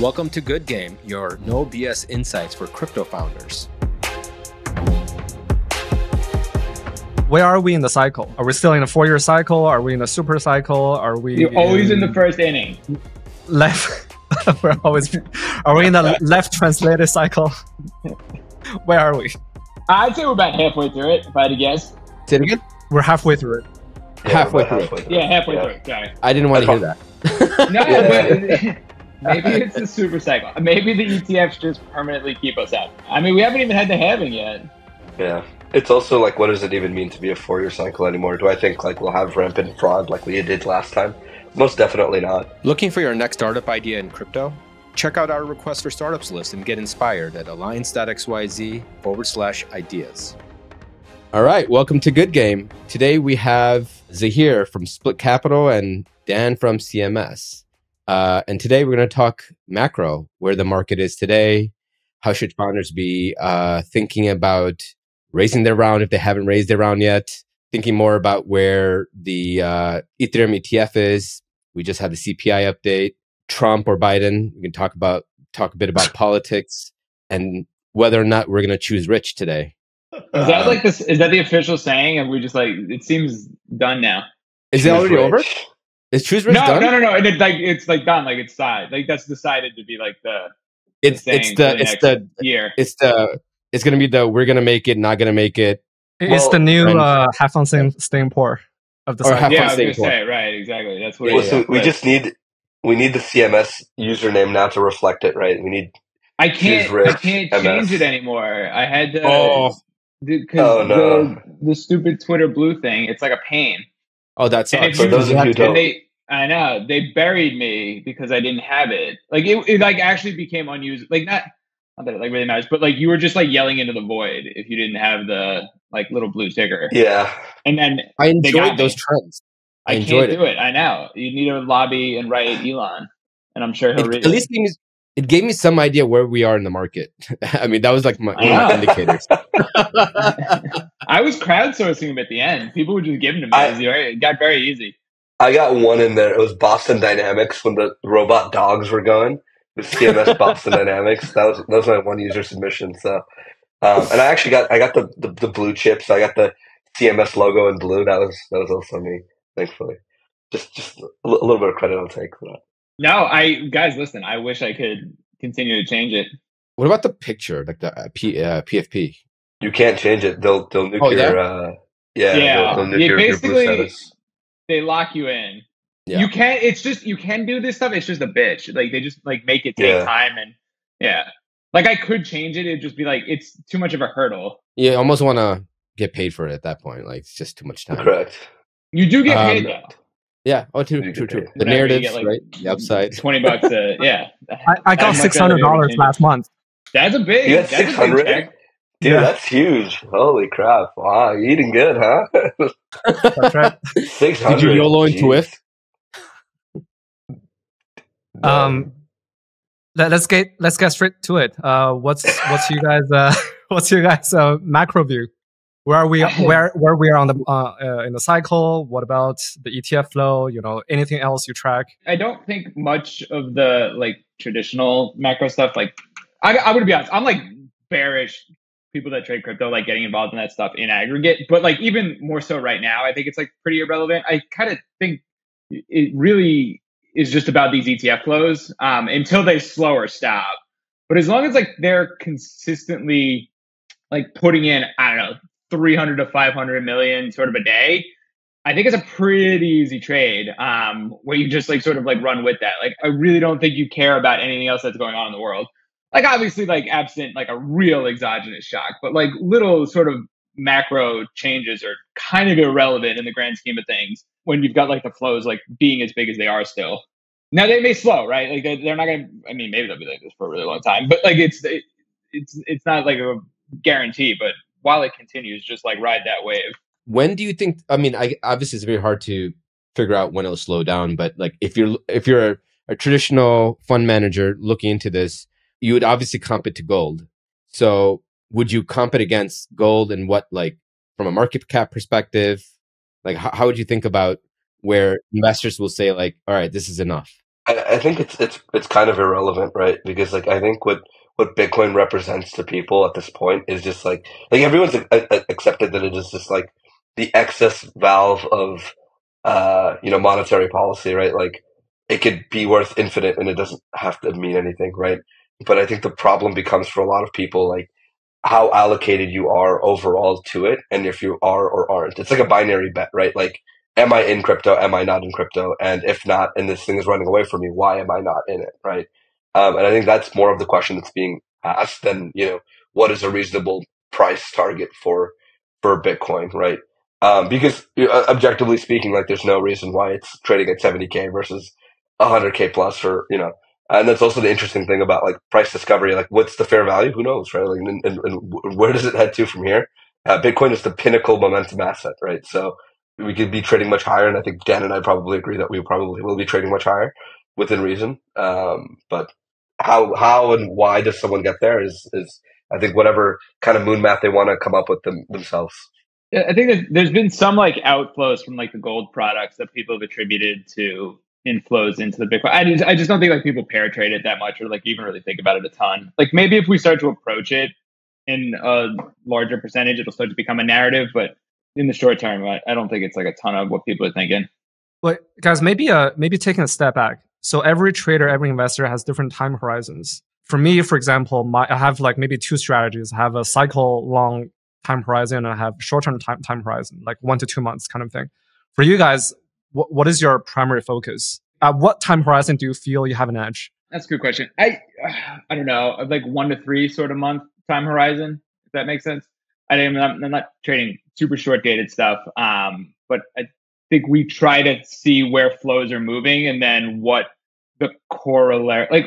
Welcome to Good Game, your no BS insights for crypto founders. Where are we in the cycle? Are we still in a four year cycle? Are we in a super cycle? Are we You're always in the first inning. left? We're always are we in the left translated cycle? Where are we? I'd say we're about halfway through it, if I had to guess. Say it again. We're halfway through it. Yeah, Halfway through halfway Yeah, halfway Yeah. through. Sorry. I didn't want to hear that. No, but maybe it's the super cycle. Maybe the ETFs just permanently keep us out. I mean, we haven't even had the halving yet. Yeah. It's also like, what does it even mean to be a four year cycle anymore? Do I think like we'll have rampant fraud like we did last time? Most definitely not. Looking for your next startup idea in crypto? Check out our request for startups list and get inspired at alliance.xyz forward slash ideas. All right, welcome to Good Game. Today we have Zaheer from Split Capital and Dan from CMS. Uh, and today we're going to talk macro, where the market is today. How should founders be uh, thinking about raising their round if they haven't raised their round yet? Thinking more about where the uh, Ethereum ETF is. We just had the CPI update. Trump or Biden. We can talk about talk a bit about politics and whether or not we're going to choose rich today. Is that like this? Is that the official saying? And we just like it seems done now. Is it already over? Rich. Is choose rich no, done? no, no, no. And it's like it's like done. Like it's side. Like that's decided to be like the It's the it's the for the it's the year. it's the it's gonna be the we're gonna make it, not gonna make it. It's Well, the new and- uh, have fun staying, staying poor of the Or cycle. have yeah, fun I was gonna staying poor. say right. Exactly. That's what. Yeah, it Well, is. so we But just need we need the CMS username now to reflect it, right? We need I can't. I can't MS. change it anymore. I had to. Oh, Because Oh, no. the, the stupid Twitter blue thing, it's like a pain. Oh, that's And. For those of you who don't, they, I know they buried me because I didn't have it. Like it, it like actually became unusable. Like not, not that it like really matters, but like you were just like yelling into the void if you didn't have the like little blue sticker. yeah, And then I they enjoyed those me. trends. I I, enjoyed can't do it. I know you need to lobby and write Elon, and I'm sure he'll It, read at least gave me, it gave me some idea where we are in the market. I mean, that was like my, one of my indicators. I was crowdsourcing them at the end. People were just giving them to me. I- it, was it got very easy. I got one in there. It was Boston Dynamics when the robot dogs were going. The CMS Boston Dynamics. That was that was my one user submission. So, um, and I actually got I got the, the the blue chips. I got the CMS logo in blue. That was that was also me. Thankfully, just just a little bit of credit I'll take for that. No, I guys, listen. I wish I could continue to change it. What about the picture, like the uh, P, uh, PFP? You can't change it. They'll they'll nuke Oh, yeah? your uh, yeah, Yeah. They'll, they'll nuke Yeah, your, your basically- status. They lock you in. Yeah. You can't. It's just you can do this stuff. It's just a bitch. Like they just like make it take Yeah. time and yeah. Like I could change it. It'd just be like it's too much of a hurdle. You almost want to get paid for it at that point. Like it's just too much time. Correct. You do get paid Um, though. Yeah. Oh, true, true, true. The Whatever, you narratives, like, right? The upside. Twenty bucks. Uh, yeah. I, I got I'd much six rather hundred be able to dollars last month. That's a big. You got a big 600? check. Dude, Yeah. that's huge. Holy crap! Wow, you're eating good, huh? That's right. Six Did hundred. you YOLO into Swift? Um, let, us get let's get straight to it. Uh, what's what's you guys uh, what's your guys uh, macro view? Where are we where where we are on the uh, uh, in the cycle? What about the ETF flow? You know, anything else you track? I don't think much of the like traditional macro stuff. Like, I, I would be honest, I'm like bearish people that trade crypto, like getting involved in that stuff in aggregate. But like even more so right now, I think it's like pretty irrelevant. I kind of think it really is just about these ETF flows um, until they slow or stop. But as long as like they're consistently like putting in, I don't know, 300 to 500 million sort of a day, I think it's a pretty easy trade um, where you just like sort of like run with that. Like, I really don't think you care about anything else that's going on in the world. Like, obviously, like absent like a real exogenous shock, but like little sort of macro changes are kind of irrelevant in the grand scheme of things when you've got like the flows like being as big as they are still. Now they may slow, right? Like they- they're not gonna. I mean, maybe they'll be like this for a really long time, but like it's it's it's not like a guarantee. But while it continues, just like ride that wave. when do you think i mean i obviously it's very hard to figure out when it'll slow down but like if you're if you're a, a traditional fund manager looking into this you would obviously comp it to gold so would you comp it against gold and what like from a market cap perspective like how, how would you think about where investors will say like all right this is enough I, I think it's it's it's kind of irrelevant, right? Because like I think what what Bitcoin represents to people at this point is just like like everyone's a, a, accepted that it is just like the excess valve of uh you know monetary policy, right? Like it could be worth infinite and it doesn't have to mean anything, right? But I think the problem becomes for a lot of people like how allocated you are overall to it and if you are or aren't. It's like a binary bet, right? Like am I in crypto? Am I not in crypto? And if not, and this thing is running away from me, why am I not in it? Right. Um, and I think that's more of the question that's being asked than, you know, what is a reasonable price target for, for Bitcoin, right? Um, because uh, objectively speaking, like there's no reason why it's trading at 70K versus 100K plus or, you know, and that's also the interesting thing about like price discovery. Like, what's the fair value? Who knows, right? Like, and, and, and where does it head to from here? Uh, Bitcoin is the pinnacle momentum asset, right? So we could be trading much higher, and I think Dan and I probably agree that we probably will be trading much higher within reason. Um, but how how and why does someone get there is is I think whatever kind of moon math they want to come up with them, themselves. Yeah, I think that there's been some like outflows from like the gold products that people have attributed to inflows into the Bitcoin. I just, I just don't think like people pair trade it that much or like even really think about it a ton. Like maybe if we start to approach it in a larger percentage, it'll start to become a narrative. But in the short term, I, I don't think it's like a ton of what people are thinking. But guys, maybe uh maybe taking a step back. So every trader, every investor has different time horizons. For me, for example, my I have like maybe two strategies. I have a cycle long time horizon and I have short term time time horizon, like one to two months kind of thing. For you guys, what what is your primary focus? At what time horizon do you feel you have an edge? That's a good question. I I don't know, like one to three sort of month time horizon, if that makes sense. I am not, I'm not trading super short dated stuff, um, but I think we try to see where flows are moving and then what the corollary, like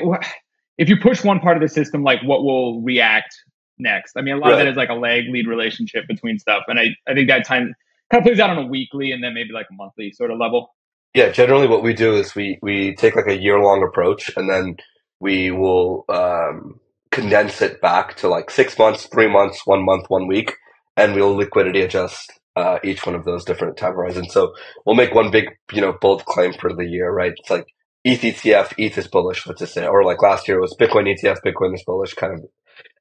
if you push one part of the system, like what will react next. I mean, a lot right. of that is like a lag lead relationship between stuff, and I I think that time kind of plays out on a weekly and then maybe like a monthly sort of level. Yeah, generally what we do is we we take like a year long approach, and then we will um, condense it back to like six months, three months, one month, one week, and we'll liquidity adjust uh, each one of those different time horizons. So we'll make one big, you know, bold claim for the year, right? It's like ETH ETF, ETH is bullish, let's just say, or like last year was Bitcoin ETF, Bitcoin is bullish kind of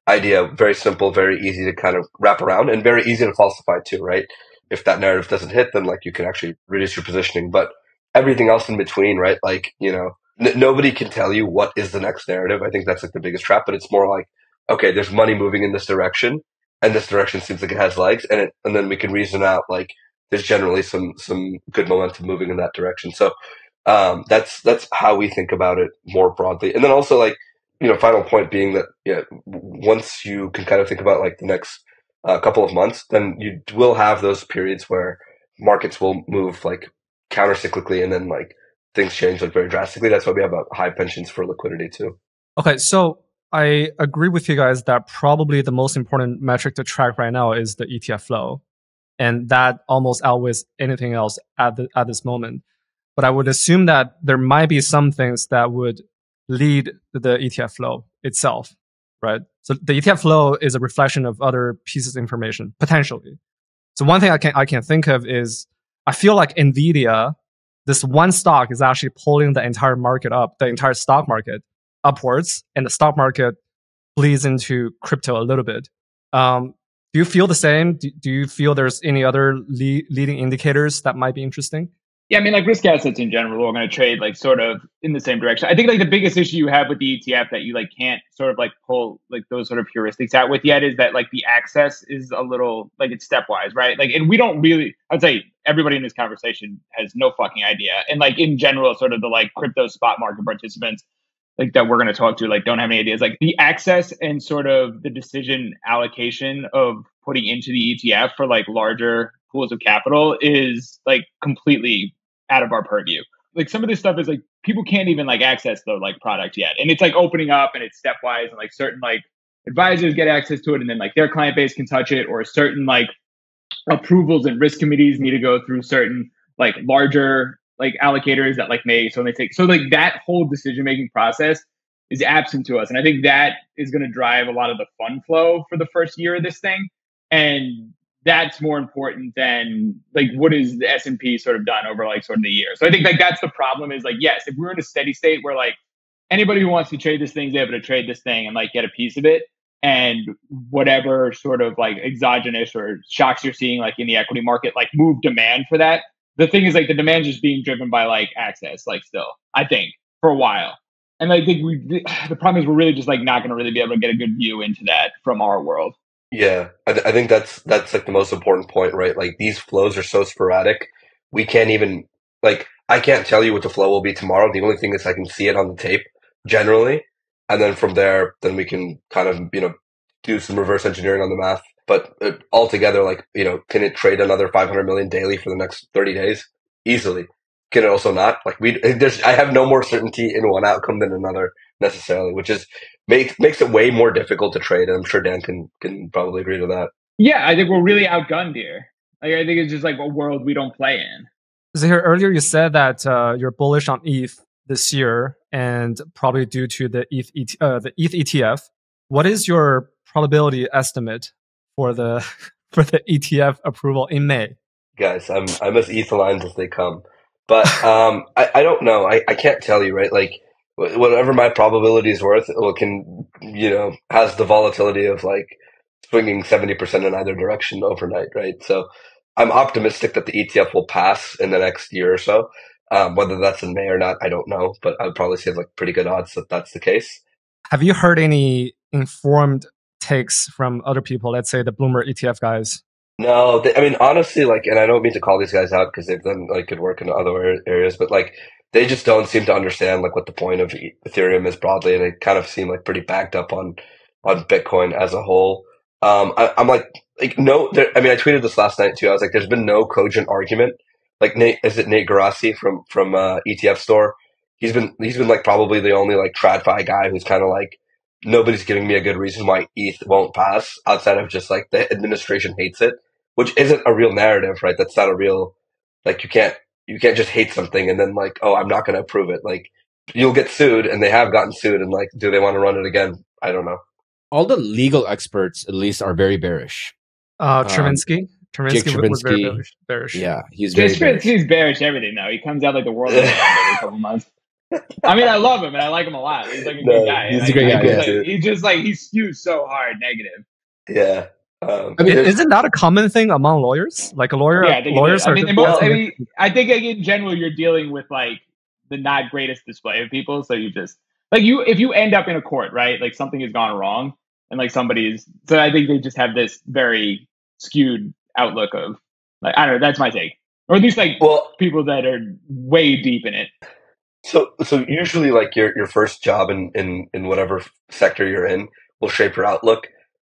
idea. Very simple, very easy to kind of wrap around and very easy to falsify too, right? If that narrative doesn't hit, then like you can actually reduce your positioning. But everything else in between, right? Like, you know, n- nobody can tell you what is the next narrative. I think that's like the biggest trap, but it's more like, okay, there's money moving in this direction and this direction seems like it has legs and it, and then we can reason out like there's generally some, some good momentum moving in that direction. So, um, that's, that's how we think about it more broadly. And then also like, you know, final point being that, yeah, once you can kind of think about like the next uh, couple of months, then you will have those periods where markets will move like counter cyclically and then like things change like very drastically. That's why we have a high pensions for liquidity too. Okay, so I agree with you guys that probably the most important metric to track right now is the ETF flow, and that almost outweighs anything else at the, at this moment. But I would assume that there might be some things that would lead the ETF flow itself, right? So the ETF flow is a reflection of other pieces of information potentially. So one thing I can I can think of is I feel like Nvidia this one stock is actually pulling the entire market up, the entire stock market upwards, and the stock market bleeds into crypto a little bit. Um, do you feel the same? Do, do you feel there's any other le- leading indicators that might be interesting? Yeah, I mean, like risk assets in general are going to trade like sort of in the same direction. I think like the biggest issue you have with the ETF that you like can't sort of like pull like those sort of heuristics out with yet is that like the access is a little like it's stepwise, right? Like, and we don't really. I'd say everybody in this conversation has no fucking idea, and like in general, sort of the like crypto spot market participants like that we're going to talk to like don't have any ideas like the access and sort of the decision allocation of putting into the ETF for like larger pools of capital is like completely out of our purview. Like some of this stuff is like people can't even like access the like product yet. And it's like opening up and it's stepwise and like certain like advisors get access to it and then like their client base can touch it or certain like approvals and risk committees need to go through certain like larger like allocators that like may so they take so like that whole decision making process is absent to us and i think that is going to drive a lot of the fund flow for the first year of this thing and that's more important than like what is the S and P sort of done over like sort of the year. So I think like that's the problem is like yes, if we're in a steady state where like anybody who wants to trade this thing is able to trade this thing and like get a piece of it, and whatever sort of like exogenous or shocks you're seeing like in the equity market like move demand for that. The thing is like the demand is being driven by like access, like still I think for a while. And I think we the problem is we're really just like not going to really be able to get a good view into that from our world. Yeah, I, th- I think that's that's like the most important point, right? Like these flows are so sporadic, we can't even like I can't tell you what the flow will be tomorrow. The only thing is I can see it on the tape generally, and then from there, then we can kind of you know do some reverse engineering on the math. But uh, altogether, like you know, can it trade another 500 million daily for the next 30 days? Easily. Can it also not? Like we, there's I have no more certainty in one outcome than another necessarily, which is makes makes it way more difficult to trade. And I'm sure Dan can can probably agree to that. Yeah, I think we're really outgunned here. Like I think it's just like a world we don't play in. Zaheer, earlier you said that uh, you're bullish on ETH this year, and probably due to the ETH, ET, uh, the ETH ETF. What is your probability estimate for the for the ETF approval in May? Guys, I'm I'm as ETH aligned as they come, but um, I I don't know. I I can't tell you right. Like whatever my probability is worth, it can you know has the volatility of like swinging seventy percent in either direction overnight, right? So I'm optimistic that the ETF will pass in the next year or so. Um, whether that's in May or not, I don't know, but I would probably say like pretty good odds that that's the case. Have you heard any informed takes from other people? Let's say the Bloomberg ETF guys. No, they, I mean honestly, like, and I don't mean to call these guys out because they've done like good work in other areas, but like they just don't seem to understand like what the point of Ethereum is broadly, and they kind of seem like pretty backed up on on Bitcoin as a whole. Um, I, am like, like no, there, I mean, I tweeted this last night too. I was like, there's been no cogent argument. Like Nate, is it Nate Geraci from from uh, ETF Store? He's been he's been like probably the only like tradfi guy who's kind of like nobody's giving me a good reason why ETH won't pass outside of just like the administration hates it, which isn't a real narrative, right? That's not a real like you can't you can't just hate something and then like, oh, I'm not going to approve it. Like you'll get sued, and they have gotten sued, and like, do they want to run it again? I don't know. All the legal experts, at least, are very bearish. Uh, Chervinsky. Um, Chervinsky, Jake was very bearish. bearish. Yeah, he's very bearish. He's bearish everything now. He comes out like the world every couple months. I mean, I love him and I like him a lot. He's like a no, good guy. He's a great guy. Yeah. Like, he's just like he skews so hard negative. Yeah. Um, I mean, is it not a common thing among lawyers? Like a lawyer, yeah, I lawyers I mean, most, I mean, I think like, in general you're dealing with like the not greatest display of people, so you just like you if you end up in a court, right? Like something has gone wrong, and like somebody's. So I think they just have this very skewed outlook of like I don't know. That's my take, or at least like well, people that are way deep in it. So, so usually, like your your first job in in in whatever sector you're in will shape your outlook.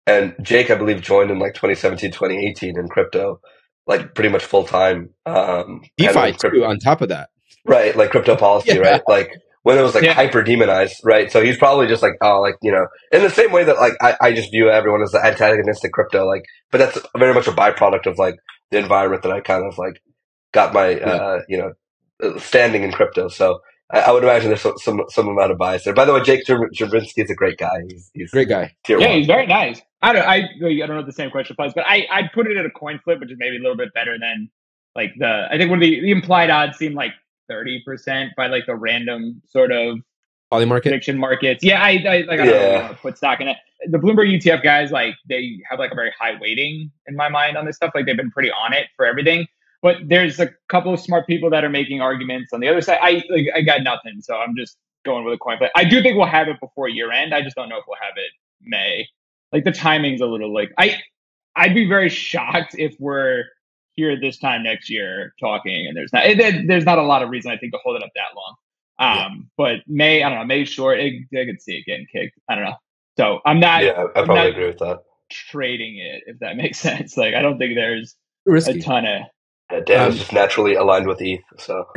And Jake, I believe, joined in like 2017, 2018 in crypto, like pretty much full time. Um, DeFi too, on top of that. Right, like crypto policy, yeah. right? Like when it was like yeah. hyper demonized, right? So he's probably just like, oh, like, you know, in the same way that like I, I just view everyone as the antagonistic crypto, like, but that's very much a byproduct of like the environment that I kind of like got my, yeah. uh, you know, standing in crypto. So I, I would imagine there's some, some, some amount of bias there. By the way, Jake Chervinsky is a great guy. He's, he's great guy. yeah, one. he's very nice. I don't I I don't know if the same question applies, but I I'd put it at a coin flip, which is maybe a little bit better than like the I think one of the, the implied odds seem like thirty percent by like the random sort of Polymarket prediction markets. Yeah, I, I like I yeah. don't put stock in it. The Bloomberg ETF guys like they have like a very high weighting in my mind on this stuff. Like they've been pretty on it for everything. But there's a couple of smart people that are making arguments on the other side. I like I got nothing, so I'm just going with a coin flip. I do think we'll have it before year end. I just don't know if we'll have it May like the timing's a little like I I'd be very shocked if we're here this time next year talking and there's not it, there's not a lot of reason I think to hold it up that long. Um, yeah. but May I don't know May short it, I could see it getting kicked. I don't know. So I'm not. Yeah, I probably agree with that. Trading it if that makes sense. Like I don't think there's Risky. a ton of. Yeah, Dan um, is just naturally aligned with ETH, so.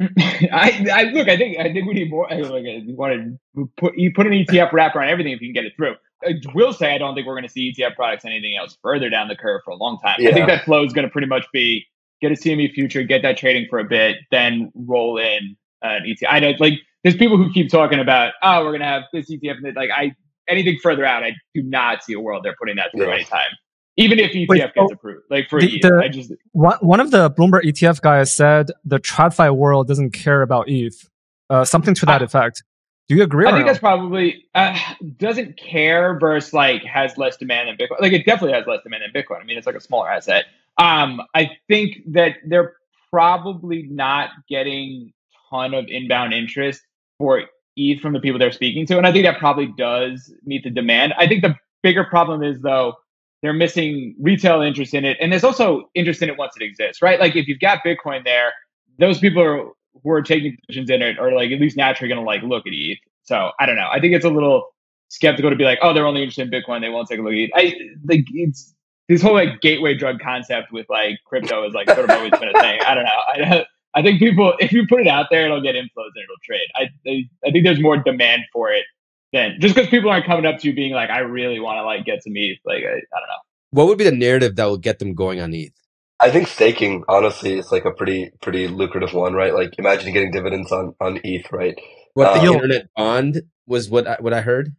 I, I look. I think I think we need more. Like, you want to put you put an ETF wrapper on everything if you can get it through. I will say I don't think we're going to see ETF products anything else further down the curve for a long time. Yeah. I think that flow is going to pretty much be get a CME future, get that trading for a bit, then roll in an ETF. I know, like, there's people who keep talking about, oh, we're going to have this ETF. And like, I anything further out, I do not see a world they're putting that through yeah. anytime even if ETF Wait, gets so approved. Like for the- ETH, the- I just One one of the Bloomberg ETF guys said the TradFi world doesn't care about ETH. Uh, something to that I- effect. Do you agree? I think no? that's probably uh, doesn't care versus like has less demand than Bitcoin. Like it definitely has less demand than Bitcoin. I mean, it's like a smaller asset. Um, I think that they're probably not getting ton of inbound interest for ETH from the people they're speaking to, and I think that probably does meet the demand. I think the bigger problem is though they're missing retail interest in it, and there's also interest in it once it exists, right? Like if you've got Bitcoin there, those people are who are taking positions in it are like at least naturally going to like look at ETH. So I don't know. I think it's a little skeptical to be like, oh, they're only interested in Bitcoin. They won't take a look at ETH. I like it's this whole like gateway drug concept with like crypto is like sort of always been a thing. I don't know. I, I think people, if you put it out there, it'll get inflows and it'll trade. I I, I think there's more demand for it than just because people aren't coming up to you being like, I really want to like get some ETH. Like I, I don't know. What would be the narrative that will get them going on ETH? I think staking, honestly, is like a pretty pretty lucrative one, right? Like imagine getting dividends on on ETH, right? What the Um, internet bond was what I, what I heard.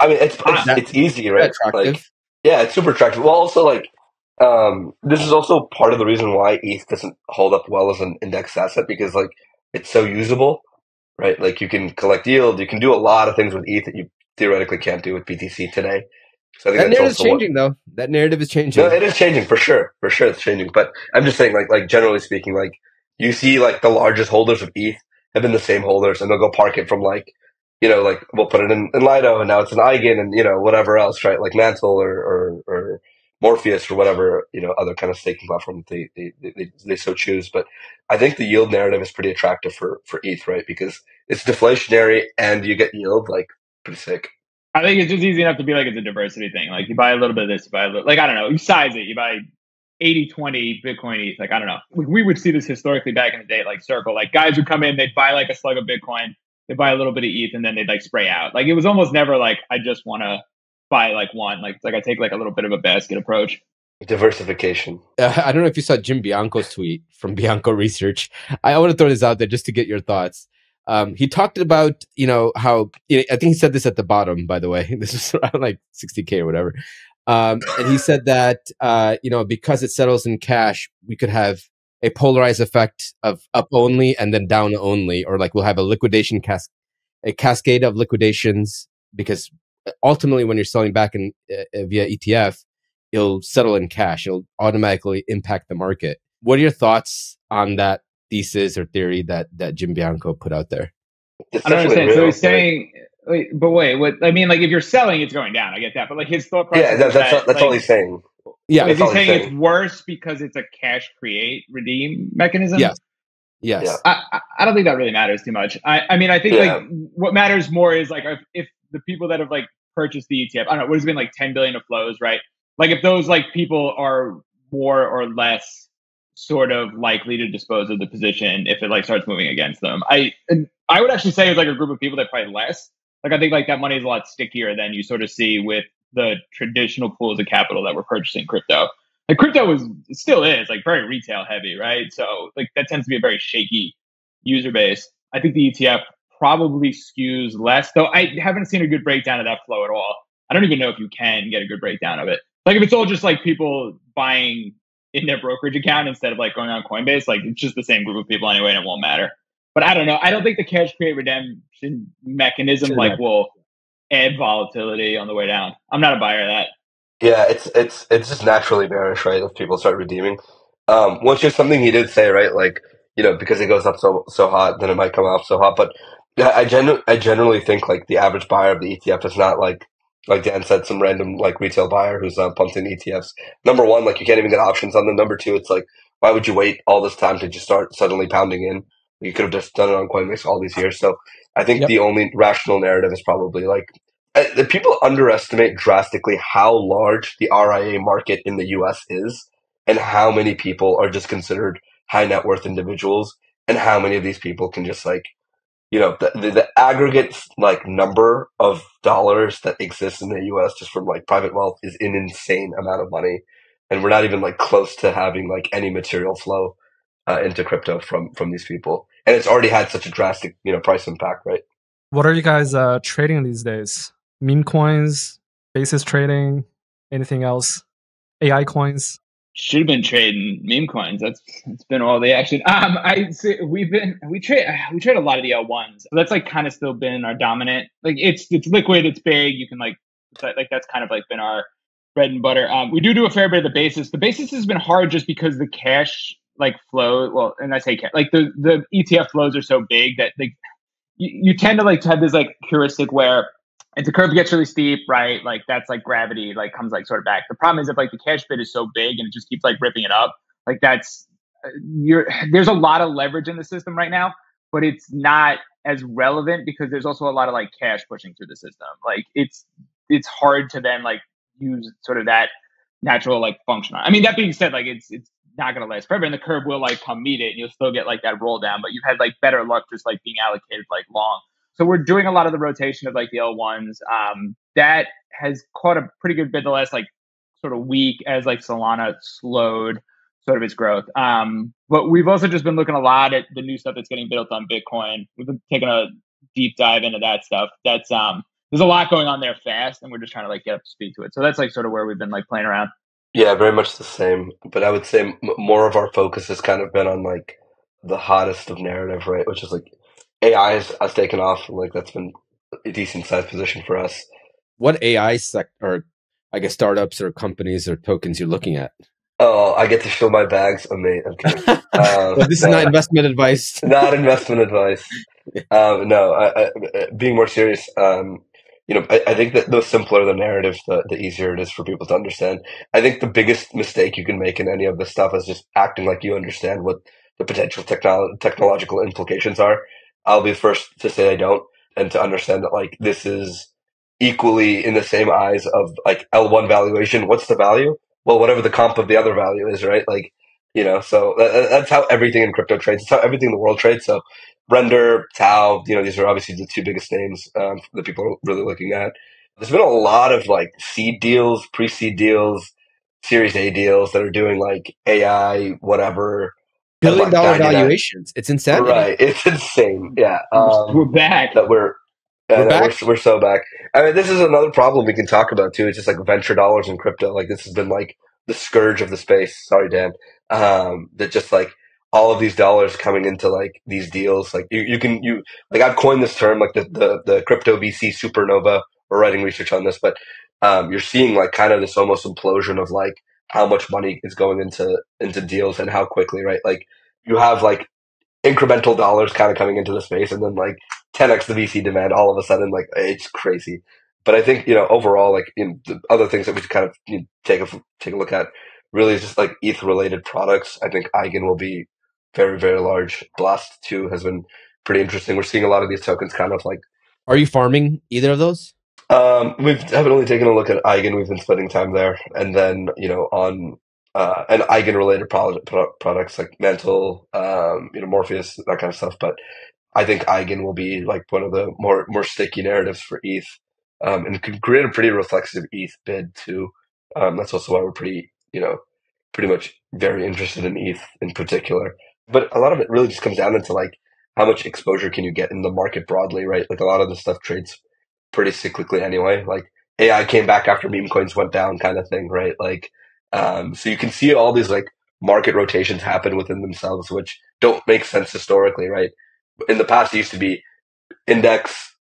I mean, it's it's, it's easy, right? Like, yeah, it's super attractive. Well, also like um, this is also part of the reason why ETH doesn't hold up well as an index asset because like it's so usable, right? Like you can collect yield, you can do a lot of things with ETH that you theoretically can't do with BTC today. So I think that that's narrative's also what- changing though. That narrative is changing. No, it is changing for sure. For sure, it's changing. But I'm just saying, like, like generally speaking, like you see, like the largest holders of ETH have been the same holders, and they'll go park it from like, you know, like we'll put it in, in Lido, and now it's an Eigen, and you know whatever else, right? Like Mantle or or, or Morpheus or whatever, you know, other kind of staking platform they they, they they so choose. But I think the yield narrative is pretty attractive for for ETH, right? Because it's deflationary and you get yield, like pretty sick. I think it's just easy enough to be like it's a diversity thing. Like you buy a little bit of this, you buy a little, like I don't know, you size it. You buy 80, 20 Bitcoin ETH. Like I don't know. We, we would see this historically back in the day, like Circle. Like guys would come in, they'd buy like a slug of Bitcoin, they'd buy a little bit of ETH, and then they'd like spray out. Like it was almost never like I just want to buy like one. Like like I take like a little bit of a basket approach. Diversification. Uh, I don't know if you saw Jim Bianco's tweet from Bianco Research. I want to throw this out there just to get your thoughts. Um, he talked about, you know, how you know, I think he said this at the bottom, by the way. This is around like 60k or whatever. Um, and he said that, uh, you know, because it settles in cash, we could have a polarized effect of up only and then down only, or like we'll have a liquidation cas- a cascade of liquidations because ultimately when you're selling back in uh, via ETF, it'll settle in cash. It'll automatically impact the market. What are your thoughts on that thesis or theory that that Jim Bianco put out there? I don't definitely understand. so he's saying, wait, but wait, what? I mean, like if you're selling, it's going down. I get that, but like his thought process. Yeah, that, is that's that, that's all he's saying. Yeah. Is he he's saying saying. it's worse because it's a cash create redeem mechanism? Yes. Yes. Yeah. I, I- I don't think that really matters too much. I, I mean, I think Yeah. like what matters more is like if, if the people that have like purchased the ETF, I don't know, what has been like 10 billion of flows, right? Like if those like people are more or less sort of likely to dispose of the position if it like starts moving against them. I and I would actually say it's like a group of people that probably less. Like I think like that money is a lot stickier than you sort of see with the traditional pools of capital that were purchasing crypto. Like crypto is still is like very retail heavy, right? So like that tends to be a very shaky user base. I think the ETF probably skews less, though I haven't seen a good breakdown of that flow at all. I don't even know if you can get a good breakdown of it. Like if it's all just like people buying in their brokerage account instead of like going on Coinbase, like it's just the same group of people anyway, and it won't matter. But I don't know. I don't think the cash create redemption mechanism Sure. like will add volatility on the way down. I'm not a buyer of that. Yeah, it's it's it's just naturally bearish, right? If people start redeeming, um, which is something he did say, right? Like you know, because it goes up so so hot, then it might come off so hot. But yeah, I genu- I generally think like the average buyer of the ETF is not like like Dan said, some random like retail buyer who's uh, pumped in ETFs. Number one, like you can't even get options on them. Number two, it's like why would you wait all this time to just start suddenly pounding in? You could have just done it on Coinbase all these years. So I think Yep. the only rational narrative is probably like uh, the people underestimate drastically how large the RIA market in the US is and how many people are just considered high net worth individuals and how many of these people can just like you know the, the, the aggregate like number of dollars that exists in the US just from like private wealth is an insane amount of money and we're not even like close to having like any material flow uh, into crypto from from these people and it's already had such a drastic you know price impact right What are you guys uh, trading these days? Meme coins, basis trading, anything else? AI coins? Should have been trading meme coins. That's that's been all the action. Um, I say we've been we trade we trade a lot of the L ones. That's like kind of still been our dominant. Like it's it's liquid, it's big. You can like like that's kind of like been our bread and butter. Um, we do do a fair bit of the basis. The basis has been hard just because the cash like flow. Well, and I say cash, like the the ETF flows are so big that like you, you tend to like to have this like heuristic where if the curve gets really steep, right? Like that's like gravity, like comes like sort of back. The problem is if like the cash bid is so big and it just keeps like ripping it up, like that's uh, you're there's a lot of leverage in the system right now, but it's not as relevant because there's also a lot of like cash pushing through the system. Like it's it's hard to then like use sort of that natural like function. I mean, that being said, like it's it's not to last forever, and the curve will like come meet it, and you'll still get like that roll down. But you've had like better luck just like being allocated like long. So we're doing a lot of the rotation of like the L1s. Um, that has caught a pretty good bit the last like sort of week as like Solana slowed sort of its growth. Um, but we've also just been looking a lot at the new stuff that's getting built on Bitcoin. We've been taking a deep dive into that stuff. That's um, there's a lot going on there fast, and we're just trying to like get up to speed to it. So that's like sort of where we've been like playing around. Yeah, very much the same. But I would say m- more of our focus has kind of been on like the hottest of narrative, right? Which is like AI has, has taken off. Like that's been a decent sized position for us. What AI sec or I guess startups or companies or tokens you're looking at? Oh, I get to show my bags. I'm kidding. Um, Well, this is no, not investment advice. not investment advice. Um, no, I, I, being more serious, um, you know, I, I think that the simpler the narrative, the, the easier it is for people to understand. I think the biggest mistake you can make in any of this stuff is just acting like you understand what the potential technolo- technological implications are. I'll be the first to say I don't, and to understand that like this is equally in the same eyes of like L1 valuation. What's the value? Well, whatever the comp of the other value is, right? Like, you know, so that, that's how everything in crypto trades. It's how everything in the world trades. So Render, TAO, you know, these are obviously the two biggest names um, that people are really looking at. There's been a lot of like seed deals, pre-seed deals, Series A deals that are doing like AI, whatever. At, Billion like, dollar 99 valuations. It's insanity. Right, it's insane. Yeah, we're um, back. that we're We're I know, back? We're, we're so back. I mean, this is another problem we can talk about too. It's just like venture dollars in crypto. Like this has been like the scourge of the space. Sorry, Dan. Um, that just like all of these dollars coming into like these deals. Like you, you can you like I've coined this term like the the, the crypto VC supernova. We're writing research on this, but um, you're seeing like kind of this almost implosion of like how much money is going into into deals and how quickly, right? Like you have like incremental dollars kind of coming into the space, and then like 10x the VC demand all of a sudden. Like it's crazy. But I think you know overall, like know, the other things that we kind of you know, take a take a look at really is just like ETH related products. I think Eigen will be very very large. Blast two has been pretty interesting. We're seeing a lot of these tokens kind of like Are you farming either of those? Um, we've definitely taken a look at Eigen. We've been spending time there, and then you know on uh, and Eigen related pro- pro- products like Mantle, um, you know Morpheus, that kind of stuff. But I think Eigen will be like one of the more more sticky narratives for ETH, um, and can create a pretty reflexive ETH bid too. Um, that's also why we're pretty you know pretty much very interested in ETH in particular. But a lot of it really just comes down into like how much exposure can you get in the market broadly, right? Like a lot of the stuff trades pretty cyclically anyway. Like AI came back after meme coins went down, kind of thing, right? Like, um, so you can see all these like market rotations happen within themselves, which don't make sense historically, right? In the past, it used to be index,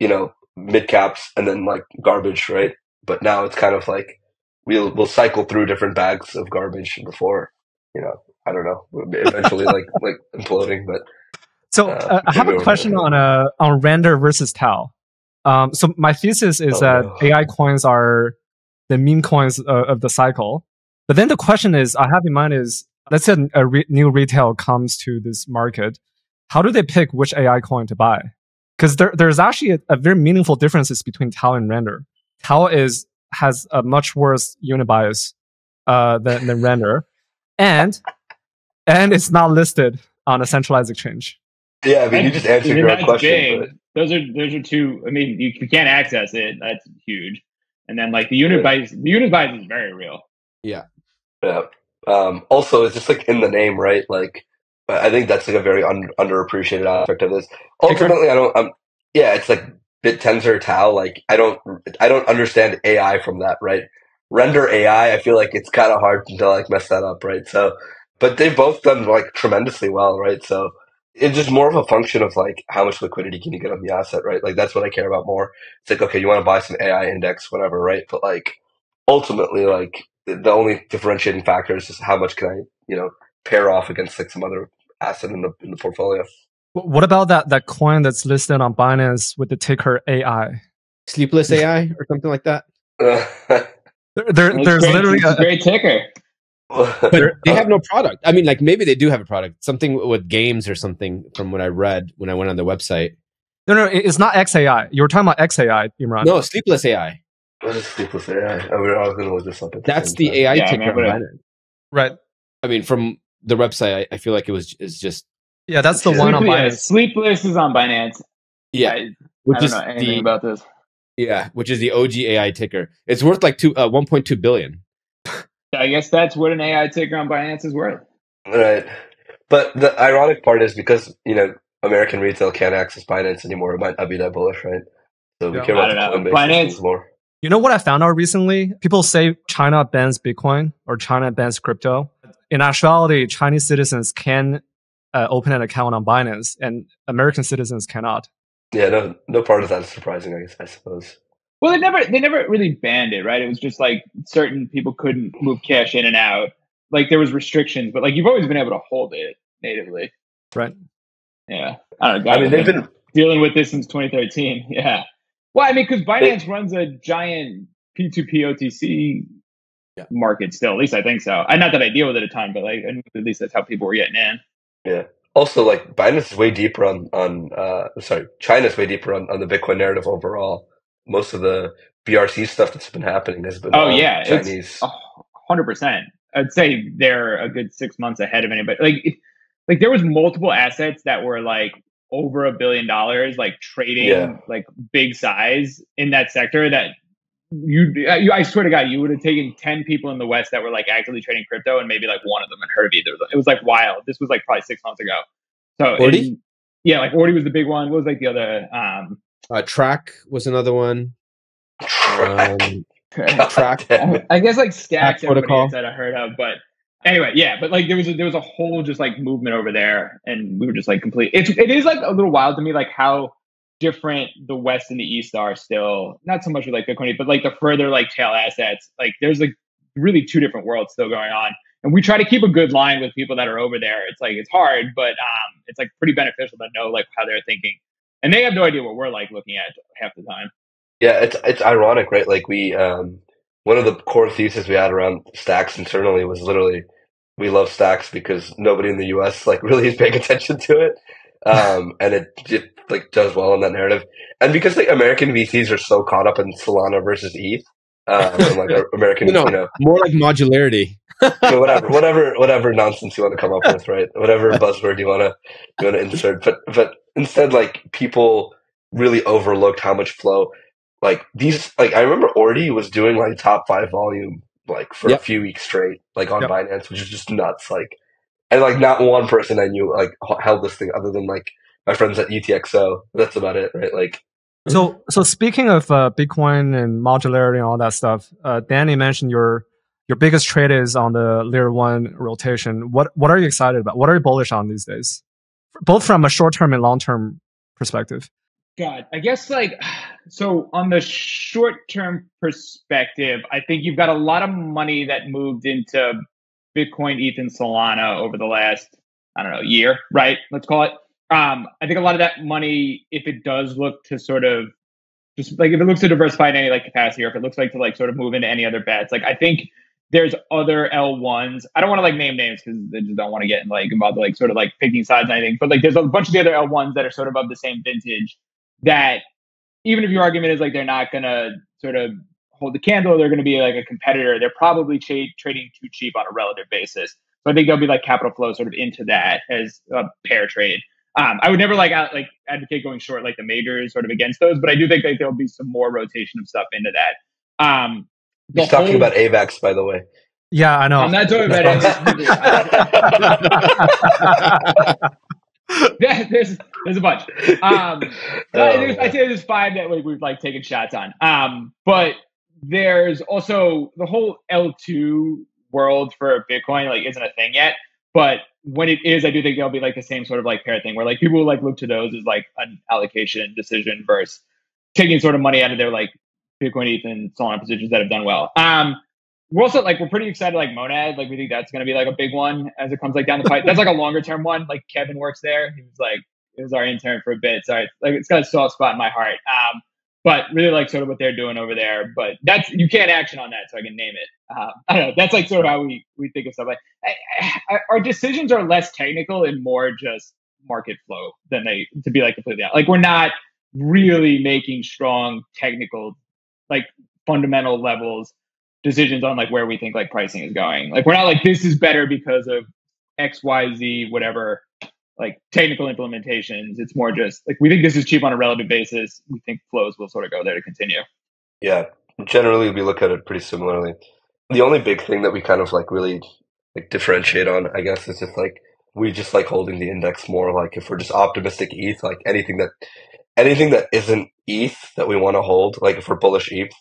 you know, mid caps, and then like garbage, right? But now it's kind of like we'll we'll cycle through different bags of garbage before, you know, I don't know, eventually like like imploding. But So Uh, uh, I have a question on uh, on render versus TAO. Um, so my thesis is Oh, that no. AI coins are the meme coins uh, of the cycle. But then the question is, I have in mind is, let's say a re- new retail comes to this market, how do they pick which AI coin to buy? Because there, there's actually a, a very meaningful differences between TAO and render. TAO is has a much worse unit bias uh, than, than render, and and it's not listed on a centralized exchange. yeah, I mean, you just answered your own question. big. But Those are those are two. I mean, you, you can't access it. That's huge. And then like the unit bias, the unit bias is very real. Yeah. Um, also, it's just like in the name, right? Like, I think that's like a very un- underappreciated aspect of this. Ultimately, I don't. Um, yeah, it's like Bittensor TAO. Like, I don't. I don't understand AI from that, right? render AI, I feel like it's kind of hard to like mess that up, right? So, but they've both done like tremendously well, right? So it's just more of a function of like how much liquidity can you get on the asset, right? Like that's what I care about more. It's like okay, you want to buy some AI index, whatever, right? But like ultimately, like the only differentiating factor is just how much can I, you know, pair off against like some other asset in the in the portfolio. What about that that coin that's listed on Binance with the ticker AI? Sleepless AI or something like that. There, there there's great, literally a a, great ticker. But they have no product. I mean, like maybe they do have a product, something with games or something. From what I read when I went on the website. no no it's not XAI. You were talking about XAI, Imran. No, sleepless AI. what is sleepless AI? I, mean, I was going to look this up. At the That's the time. AI Yeah, ticker. remember on that. Binance. Right. I mean, from the website, I, I feel like it was is just Yeah, that's the one on Sleepless, yeah, Binance. Sleepless is on Binance. yeah, I, which I don't is know anything the about this. yeah, which is the OG AI ticker. It's worth like two uh, one point two billion. I guess that's what an AI ticker on Binance is worth. Right. But the ironic part is because, you know, American retail can't access Binance anymore, it might not be that bullish, right? So we Yeah. care I about the don't know. Coinbase Binance- more. You know what I found out recently? People say China bans Bitcoin or China bans crypto. In actuality, Chinese citizens can uh, open an account on Binance, and American citizens cannot. Yeah, no no part of that is surprising, I guess, I suppose. Well, they never they never really banned it, right? It was just like certain people couldn't move cash in and out. Like there was restrictions, but like you've always been able to hold it natively. Right. Yeah. I don't know. I mean, they've been dealing with this since 2013. Yeah. Well, I mean, because Binance runs a giant P2P OTC Yeah. market still. At least I think so. I not that I deal with it a ton, but like at least that's how people were getting in. Yeah. Also like Binance is way deeper on on uh sorry, China's way deeper on, on the Bitcoin narrative overall. Most of the BRC stuff that's been happening has been Oh, all yeah, Chinese. Hundred percent. I'd say they're a good six months ahead of anybody. Like, if, like there was multiple assets that were like over a billion dollars, like trading Yeah. like big size in that sector. That you, you, I swear to God, you would have taken ten people in the West that were like actively trading crypto, and maybe like one of them had heard of either. of them. It was like wild. This was like probably six months ago. So, Ordi? and- yeah, like Ordi was the big one. What was like the other? Um, Uh, Track was another one. Um, track- damn it. I guess like stacks Protocol. everybody that I heard of, but anyway, yeah. But like there was a, there was a whole just like movement over there, and we were just like complete. It's it is like a little wild to me, like how different the West and the East are still. Not so much with like Bitcoin, but like the further like tail assets. Like there's like really two different worlds still going on, and we try to keep a good line with people that are over there. It's like it's hard, but um, it's like pretty beneficial to know like how they're thinking, and they have no idea what we're like looking at half the time. Yeah, it's it's ironic, right? Like we um one of the core theses we had around stacks internally was literally we love stacks because nobody in the US like really is paying attention to it. Um and it just like does well in that narrative. And because like American VCs are so caught up in Solana versus ETH, um and like our American, No. you know, more like modularity. so whatever, whatever, whatever nonsense you want to come up with, right? Whatever buzzword you want to you want to insert, but but instead, like people really overlooked how much flow. Like these, like I remember Ordi was doing like top five volume like for Yep. a few weeks straight, like on Yep. Binance, which is just nuts. Like, and like not one person I knew like held this thing other than like my friends at UTXO. That's about it, right? Like, So, so speaking of uh, Bitcoin and modularity and all that stuff, uh, Danny mentioned your your biggest trade is on the layer one rotation. What what are you excited about? What are you bullish on these days, both from a short term and long term perspective? God, I guess like so on the short term perspective, I think you've got a lot of money that moved into Bitcoin, ETH, and Solana over the last I don't know year, right? Let's call it. Um, I think a lot of that money, if it does look to sort of just like if it looks to diversify in any like capacity, or if it looks like to like sort of move into any other bets, like I think there's other L1s. I don't want to like name names because I just don't want to get like involved like sort of like picking sides and anything. But like there's a bunch of the other L1s that are sort of of the same vintage that even if your argument is like they're not gonna sort of hold the candle, they're gonna be like a competitor. They're probably cha- trading too cheap on a relative basis. So I think there'll be like capital flow sort of into that as a pair trade. Um, I would never like out, like advocate going short like the majors sort of against those, but I do think that there'll be some more rotation of stuff into that. Um, the he's talking whole- about AVAX, by the way. Yeah, I know. I'm not talking about it. there's there's a bunch. Um, Oh, I, there's, I say there's five that like, we've like taken shots on. Um, but there's also the whole L2 world for Bitcoin like isn't a thing yet. But when it is, I do think there'll be like the same sort of like pair thing where like people will like look to those as like an allocation decision versus taking sort of money out of their like Bitcoin, ETH, and Solana positions that have done well. Um, we're also like we're pretty excited like Monad. Like we think that's going to be like a big one as it comes like down the pipe. That's like a longer term one. Like Kevin works there. He was like he was our intern for a bit. So it's like it's got a soft spot in my heart. Um, but really like sort of what they're doing over there. But that's you can't action on that, so I can name it. Uh, I don't know. That's like sort of how we we think of stuff. Like I, I, our decisions are less technical and more just market flow than they to be like completely out. Like we're not really making strong technical, like fundamental levels decisions on like where we think like pricing is going. Like we're not like this is better because of X, Y, Z, whatever, like technical implementations. It's more just like we think this is cheap on a relative basis. We think flows will sort of go there to continue. Yeah, generally we look at it pretty similarly. The only big thing that we kind of like really like differentiate on, I guess, is just like we just like holding the index more. Like if we're just optimistic ETH, like anything that anything that isn't ETH that we want to hold, like if we're bullish ETH,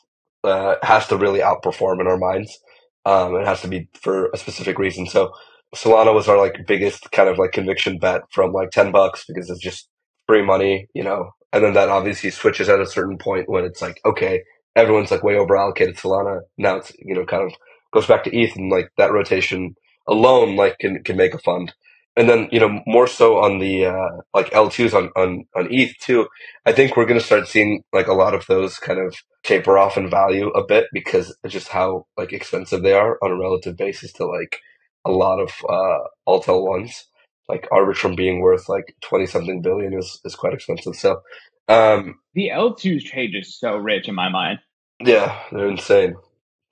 uh, has to really outperform in our minds. Um, it has to be for a specific reason. So Solana was our like biggest kind of like conviction bet from like 10 bucks because it's just free money, you know, and then that obviously switches at a certain point when it's like, okay, everyone's like way over allocated Solana. Now it's, you know, kind of goes back to ETH and like that rotation alone, like can, can make a fund and then you know more so on the uh, like L2s on, on on ETH too. I think we're going to start seeing like a lot of those kind of taper off in value a bit because just how like expensive they are on a relative basis to like a lot of uh, alt L1s. Like Arbitrum being worth like twenty something billion is is quite expensive. So um, the L2s trade is so rich in my mind. Yeah, they're insane.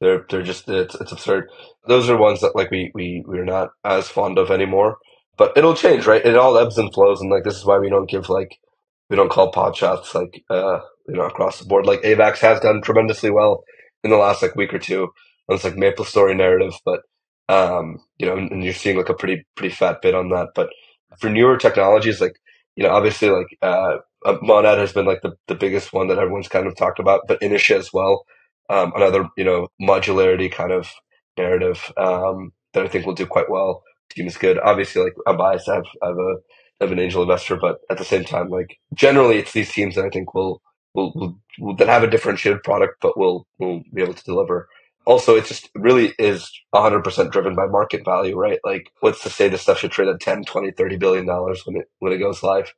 They're they're just it's it's absurd. Those are ones that like we we we're not as fond of anymore but it'll change, right? It all ebbs and flows, and like this is why we don't give like we don't call pot shots like uh you know across the board. Like Avax has done tremendously well in the last like week or two on this like Maple Story narrative, but um you know, and, you're seeing like a pretty pretty fat bit on that. But for newer technologies, like you know, obviously like uh, uh Monad has been like the, the biggest one that everyone's kind of talked about, but Initia as well, um, another you know modularity kind of narrative um, that I think will do quite well team is good. Obviously, like I'm biased. I have, I have a I have an angel investor, but at the same time, like generally, it's these teams that I think will will, will, will that have a differentiated product, but will will be able to deliver. Also, it just really is 100% driven by market value, right? Like, what's to say this stuff should trade at 10, 20, 30 billion dollars when it when it goes live,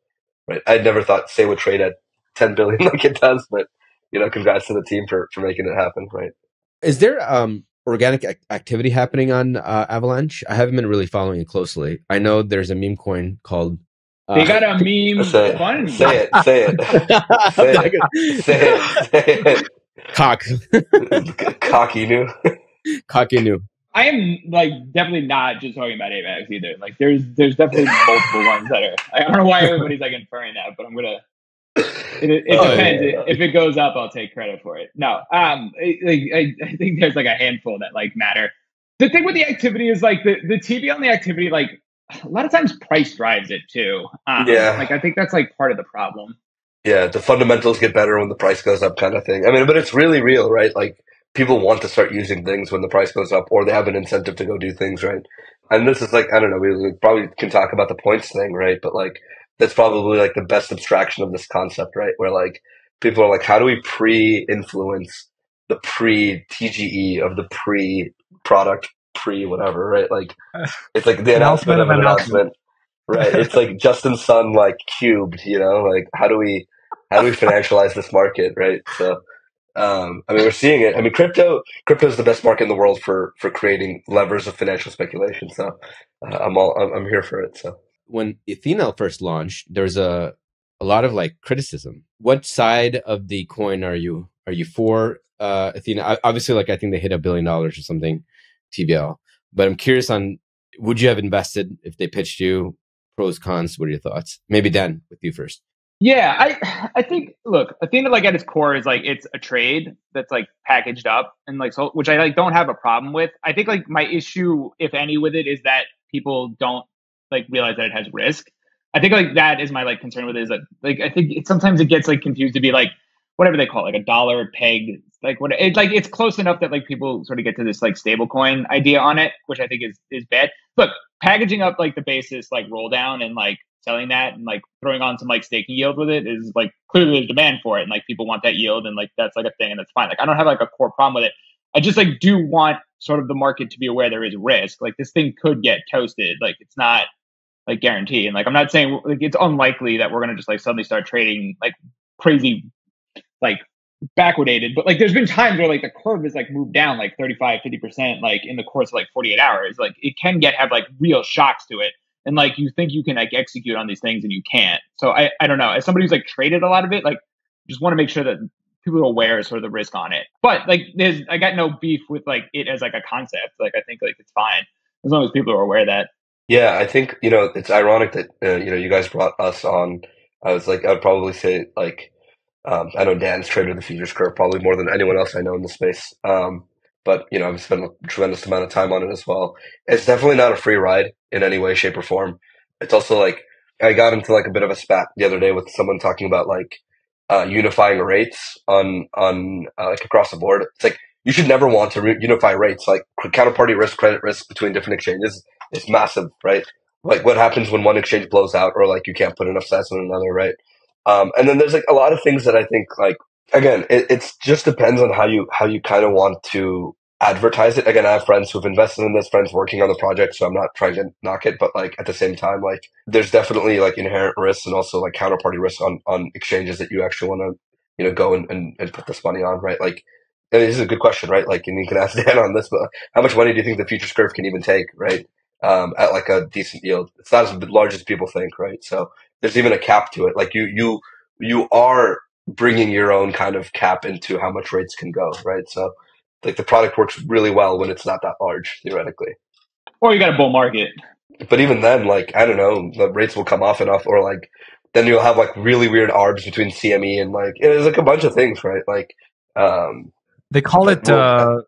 right? I'd never thought Sei would trade at 10 billion like it does, but you know, congrats to the team for for making it happen, right? Is there um organic activity happening on uh, Avalanche? I haven't been really following it closely. I know there's a meme coin called. Uh, they got a meme say it, fund. Say it. Say it. say, it say it. Say it. Cock. Coq Inu. Coq Inu. I am like definitely not just talking about Avax either. Like there's there's definitely multiple ones that are. I don't know why everybody's like inferring that, but I'm gonna it, it oh, depends. Yeah, yeah. If it goes up, I'll take credit for it. No, um, I, I, think there's like a handful that like matter. The thing with the activity is like the the TV on the activity, like a lot of times price drives it too. Um, yeah, like I think that's like part of the problem. Yeah, the fundamentals get better when the price goes up, kind of thing. I mean, but it's really real, right? Like people want to start using things when the price goes up, or they have an incentive to go do things, right? And this is like I don't know. We probably can talk about the points thing, right? But like that's probably like the best abstraction of this concept, right? Where like people are like, how do we pre-influence the pre-TGE of the pre-product, pre-whatever, right? Like it's like the announcement of an announcement, right? It's like Justin Sun like cubed, you know? Like how do we how do we financialize this market, right? So. Um, I mean, we're seeing it. I mean, crypto, crypto is the best market in the world for, for creating levers of financial speculation. So, uh, I'm all, I'm, I'm here for it. So, when Ethena first launched, there's a a lot of like criticism. What side of the coin are you are you for uh, Ethena? Obviously, like I think they hit a billion dollars or something, TVL. But I'm curious on would you have invested if they pitched you? Pros cons. What are your thoughts? Maybe Dan with you first. Yeah, I I think look, Ethena like at its core is like it's a trade that's like packaged up and like so which I like don't have a problem with. I think like my issue, if any, with it is that people don't like realize that it has risk. I think like that is my like concern with it is that like I think it, sometimes it gets like confused to be like whatever they call it, like a dollar peg like what it like it's close enough that like people sort of get to this like stablecoin idea on it, which I think is is bad. Look, packaging up like the basis like roll down and like selling that and like throwing on some like staking yield with it is like clearly there's demand for it and like people want that yield and like that's like a thing and that's fine. Like I don't have like a core problem with it. I just like do want sort of the market to be aware there is risk. Like this thing could get toasted. Like it's not like guarantee. And like I'm not saying like it's unlikely that we're gonna just like suddenly start trading like crazy like backwardated but like there's been times where like the curve has like moved down like 35 50% like in the course of like 48 hours. Like it can get have like real shocks to it. And like you think you can like execute on these things and you can't. So i i don't know. As somebody who's like traded a lot of it like just want to make sure that people are aware of sort of the risk on it. But like there's i got no beef with like it as like a concept. Like i think like it's fine as long as people are aware that Yeah, I think you know it's ironic that uh, you know you guys brought us on. I was like, I'd probably say like um, I know Dan's traded the futures curve probably more than anyone else I know in the space. Um, but you know, I've spent a tremendous amount of time on it as well. It's definitely not a free ride in any way, shape, or form. It's also like I got into like a bit of a spat the other day with someone talking about like uh, unifying rates on on uh, like across the board. It's like you should never want to re- unify rates. Like counterparty risk, credit risk between different exchanges is massive, right? Like what happens when one exchange blows out, or like you can't put enough sats on another, right? Um, and then there's like a lot of things that I think like again, it it's just depends on how you how you kind of want to advertise it. Again, I have friends who've invested in this, friends working on the project, so I'm not trying to knock it, but like at the same time, like there's definitely like inherent risks and also like counterparty risks on on exchanges that you actually want to you know go and, and, and put this money on, right? Like this is a good question, right? Like, and you can ask Dan on this, but how much money do you think the futures curve can even take, right? Um, at like a decent yield. It's not as large as people think, right? So there's even a cap to it. Like you, you, you are bringing your own kind of cap into how much rates can go, right? So like the product works really well when it's not that large theoretically. or you got a bull market But even then, like I don't know, the rates will come off enough, or like then you'll have like really weird arbs between CME and like there's like a bunch of things, right? Like, um, They call it well, uh,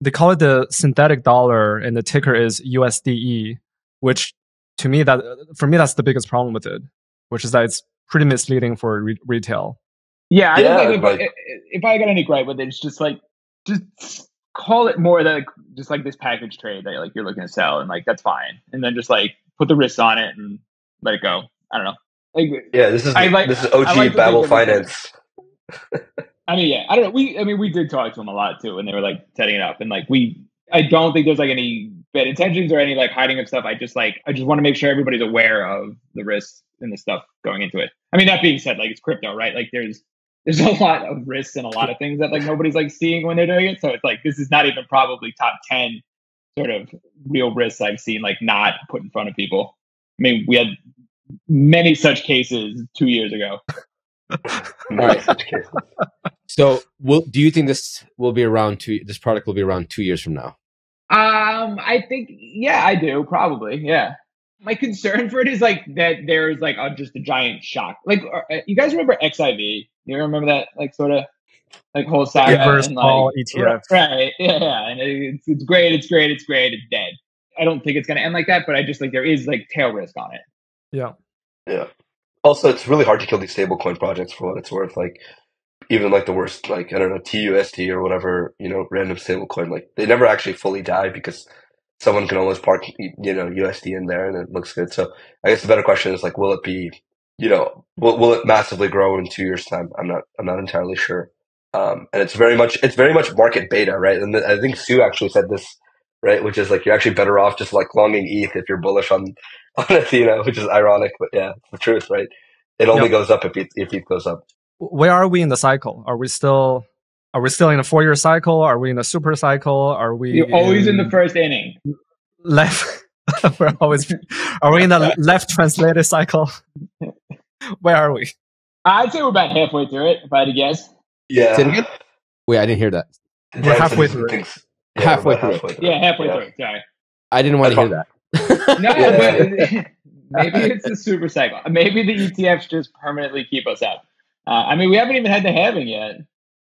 they call it the synthetic dollar, and the ticker is USDE. Which to me that for me that's the biggest problem with it, which is that it's pretty misleading for re- retail. Yeah, I Yeah, don't think if, like- I, if I got any gripe with it, it's just like just call it more like just like this package trade that like you're looking to sell, and like that's fine, and then just like put the risks on it and let it go. I don't know. Like, yeah, this is I like- this is OG like Babel think of it- finance. I mean, yeah, I don't know. We, I mean, we did talk to them a lot too, and they were like setting it up, and like we, I don't think there's like any bad intentions or any like hiding of stuff. I just like, I just want to make sure everybody's aware of the risks and the stuff going into it. I mean, that being said, like it's crypto, right? Like there's there's a lot of risks and a lot of things that like nobody's like seeing when they're doing it. So it's like this is not even probably top ten sort of real risks I've seen like not put in front of people. I mean, we had many such cases two years ago. Right. such. So, will do you think this will be around two? This product will be around two years from now? Um, I think yeah, I do probably yeah. My concern for it is like that there's like a, just a giant shock. Like, uh, you guys remember XIV? You remember that like sort of like whole saga Reverse and, call like, ETF. right? Yeah, yeah, and it's it's great, it's great, it's great, it's dead. I don't think it's gonna end like that, but I just like there is like tail risk on it. Yeah. Yeah. Also, it's really hard to kill these stablecoin projects for what it's worth. Like, even like the worst, like I don't know, TUSD or whatever, you know, random stablecoin, like they never actually fully die because someone can always park, you know, USD in there and it looks good. So I guess the better question is like, will it be, you know, will, will it massively grow in two years' time? I'm not, I'm not entirely sure. Um, and it's very much, it's very much market beta, right? And I think Su actually said this, right? Which is like you're actually better off just like longing ETH if you're bullish on on Ethena, which is ironic, but yeah, it's the truth, right? It only Yep. goes up if ETH, if ETH goes up. Where are we in the cycle? Are we still are we still in a four year cycle? Are we in a super cycle? Are we You're always in the first inning. left? We're always are we in the left translated cycle? Where are we? I'd say we're about halfway through it, if I had to guess. Yeah. Say it again? Wait, I didn't hear that. We're halfway through it. Thinks- Halfway we're through. Yeah, halfway Yeah. through. Sorry. I didn't want to That's hear that. No, Yeah. but maybe it's the super cycle. Maybe the ETFs just permanently keep us up. Uh, I mean, we haven't even had the halving yet.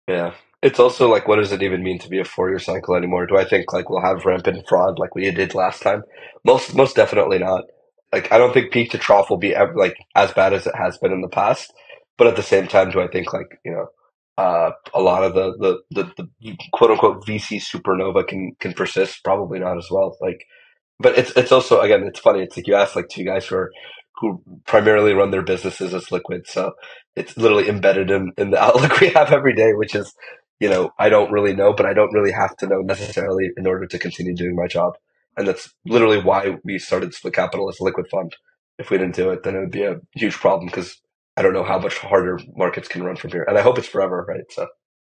Yeah. It's also like, what does it even mean to be a four-year cycle anymore? Do I think like we'll have rampant fraud like we did last time? Most, most definitely not. Like, I don't think peak to trough will be ever, like as bad as it has been in the past. But at the same time, do I think like you know uh, a lot of the, the, the, the quote unquote VC supernova can, can persist. Probably not as well. Like, but it's, it's also, again, it's funny. It's like you ask like two guys who are, who primarily run their businesses as liquid. So it's literally embedded in, in the outlook we have every day, which is, you know, I don't really know, but I don't really have to know necessarily in order to continue doing my job. And that's literally why we started Split Capital as a liquid fund. If we didn't do it, then it would be a huge problem because I don't know how much harder markets can run from here. And I hope it's forever, right? So,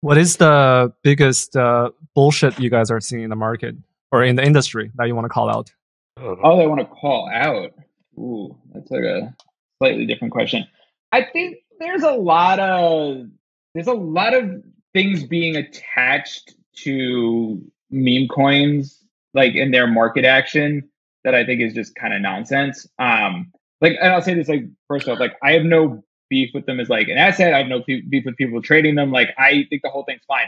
what is the biggest uh, bullshit you guys are seeing in the market or in the industry that you want to call out? Oh, I want to call out. Ooh, that's like a slightly different question. I think there's a lot of there's a lot of things being attached to meme coins, like in their market action, that I think is just kind of nonsense. Um, like, and I'll say this like first off, like I have no beef with them as like an asset. I have no beef with people trading them. Like I think the whole thing's fine.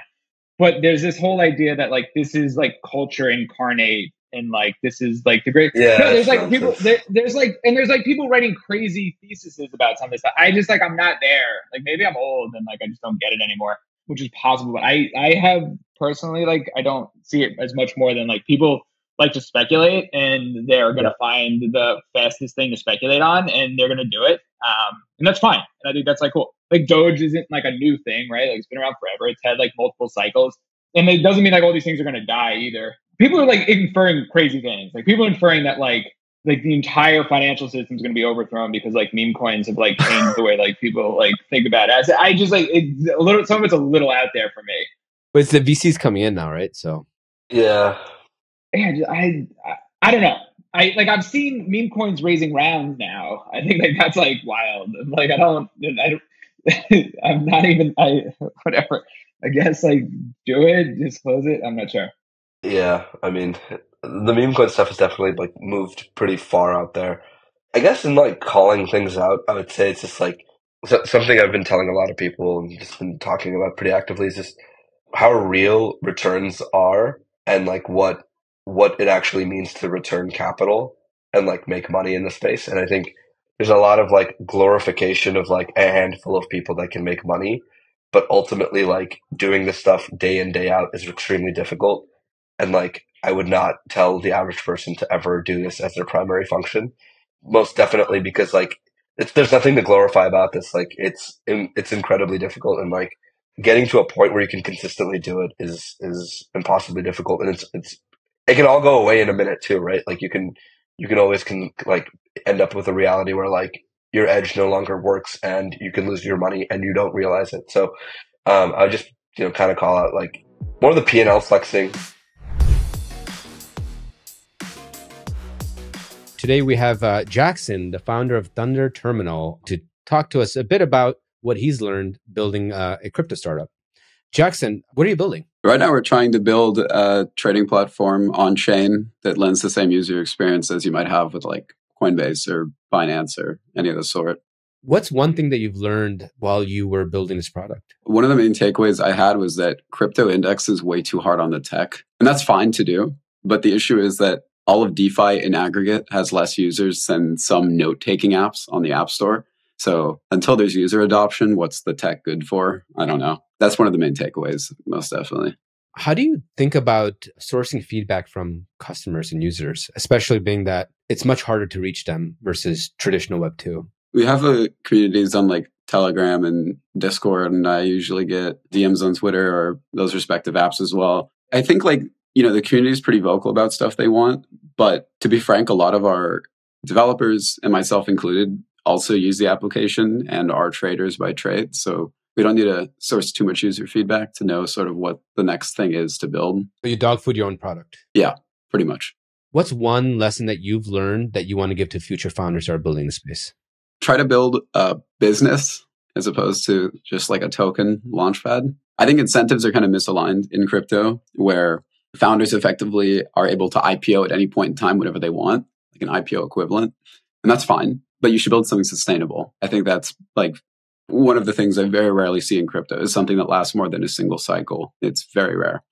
But there's this whole idea that like this is like culture incarnate and like this is like the great yeah no, there's like people there, there's like and there's like people writing crazy theses about some of this stuff i just like i'm not there like maybe i'm old and like i just don't get it anymore which is possible but i i have personally like i don't see it as much more than like people like to speculate and they're going to yeah. find the fastest thing to speculate on and they're going to do it um and that's fine and i think that's like cool like doge isn't like a new thing right like it's been around forever it's had like multiple cycles and it doesn't mean like all these things are going to die either people are like inferring crazy things. Like people are inferring that like like the entire financial system is going to be overthrown because like meme coins have like changed the way like people like think about it. I just like it's a little. Some of it's a little out there for me. But it's the VCs coming in now, right? So yeah, I, I I don't know. I like I've seen meme coins raising rounds now. I think like that's like wild. Like I don't. I don't. I'm not even. I whatever. I guess like do it, disclose it. I'm not sure. Yeah, I mean, the meme coin stuff has definitely like moved pretty far out there. I guess in like calling things out, I would say it's just like so, something I've been telling a lot of people and just been talking about pretty actively is just how real returns are and like what what it actually means to return capital and like make money in the space. And I think there's a lot of like glorification of like a handful of people that can make money, but ultimately like doing this stuff day in day out is extremely difficult and like, I would not tell the average person to ever do this as their primary function. Most definitely because like, there's nothing to glorify about this. Like, it's, it's incredibly difficult and like, getting to a point where you can consistently do it is, is impossibly difficult. And it's, it's, it can all go away in a minute too, right? Like you can, you can always can like end up with a reality where like your edge no longer works and you can lose your money and you don't realize it. So, um, I just, you know, kind of call out like more of the P and L flexing Today we have uh, Jackson, the founder of Thunder Terminal, to talk to us a bit about what he's learned building uh, a crypto startup. Jackson, what are you building? Right now, we're trying to build a trading platform on chain that lends the same user experience as you might have with like Coinbase or Binance or any of the sort. What's one thing that you've learned while you were building this product? One of the main takeaways I had was that crypto index is way too hard on the tech. And that's fine to do. But the issue is that all of DeFi in aggregate has less users than some note taking apps on the App Store. So until there's user adoption, what's the tech good for? I don't know. That's one of the main takeaways, most definitely. How do you think about sourcing feedback from customers and users, especially being that it's much harder to reach them versus traditional Web 2? We have a communities on like Telegram and Discord, and I usually get DMs on Twitter or those respective apps as well. I think like you know, the community is pretty vocal about stuff they want. But to be frank, a lot of our developers and myself included also use the application and are traders by trade. So we don't need to source too much user feedback to know sort of what the next thing is to build. So you dog food your own product. Yeah, pretty much. What's one lesson that you've learned that you want to give to future founders that are building the space? Try to build a business as opposed to just like a token launchpad. I think incentives are kind of misaligned in crypto where founders effectively are able to IPO at any point in time, whatever they want, like an IPO equivalent. And that's fine, but you should build something sustainable. I think that's like one of the things I very rarely see in crypto is something that lasts more than a single cycle. It's very rare.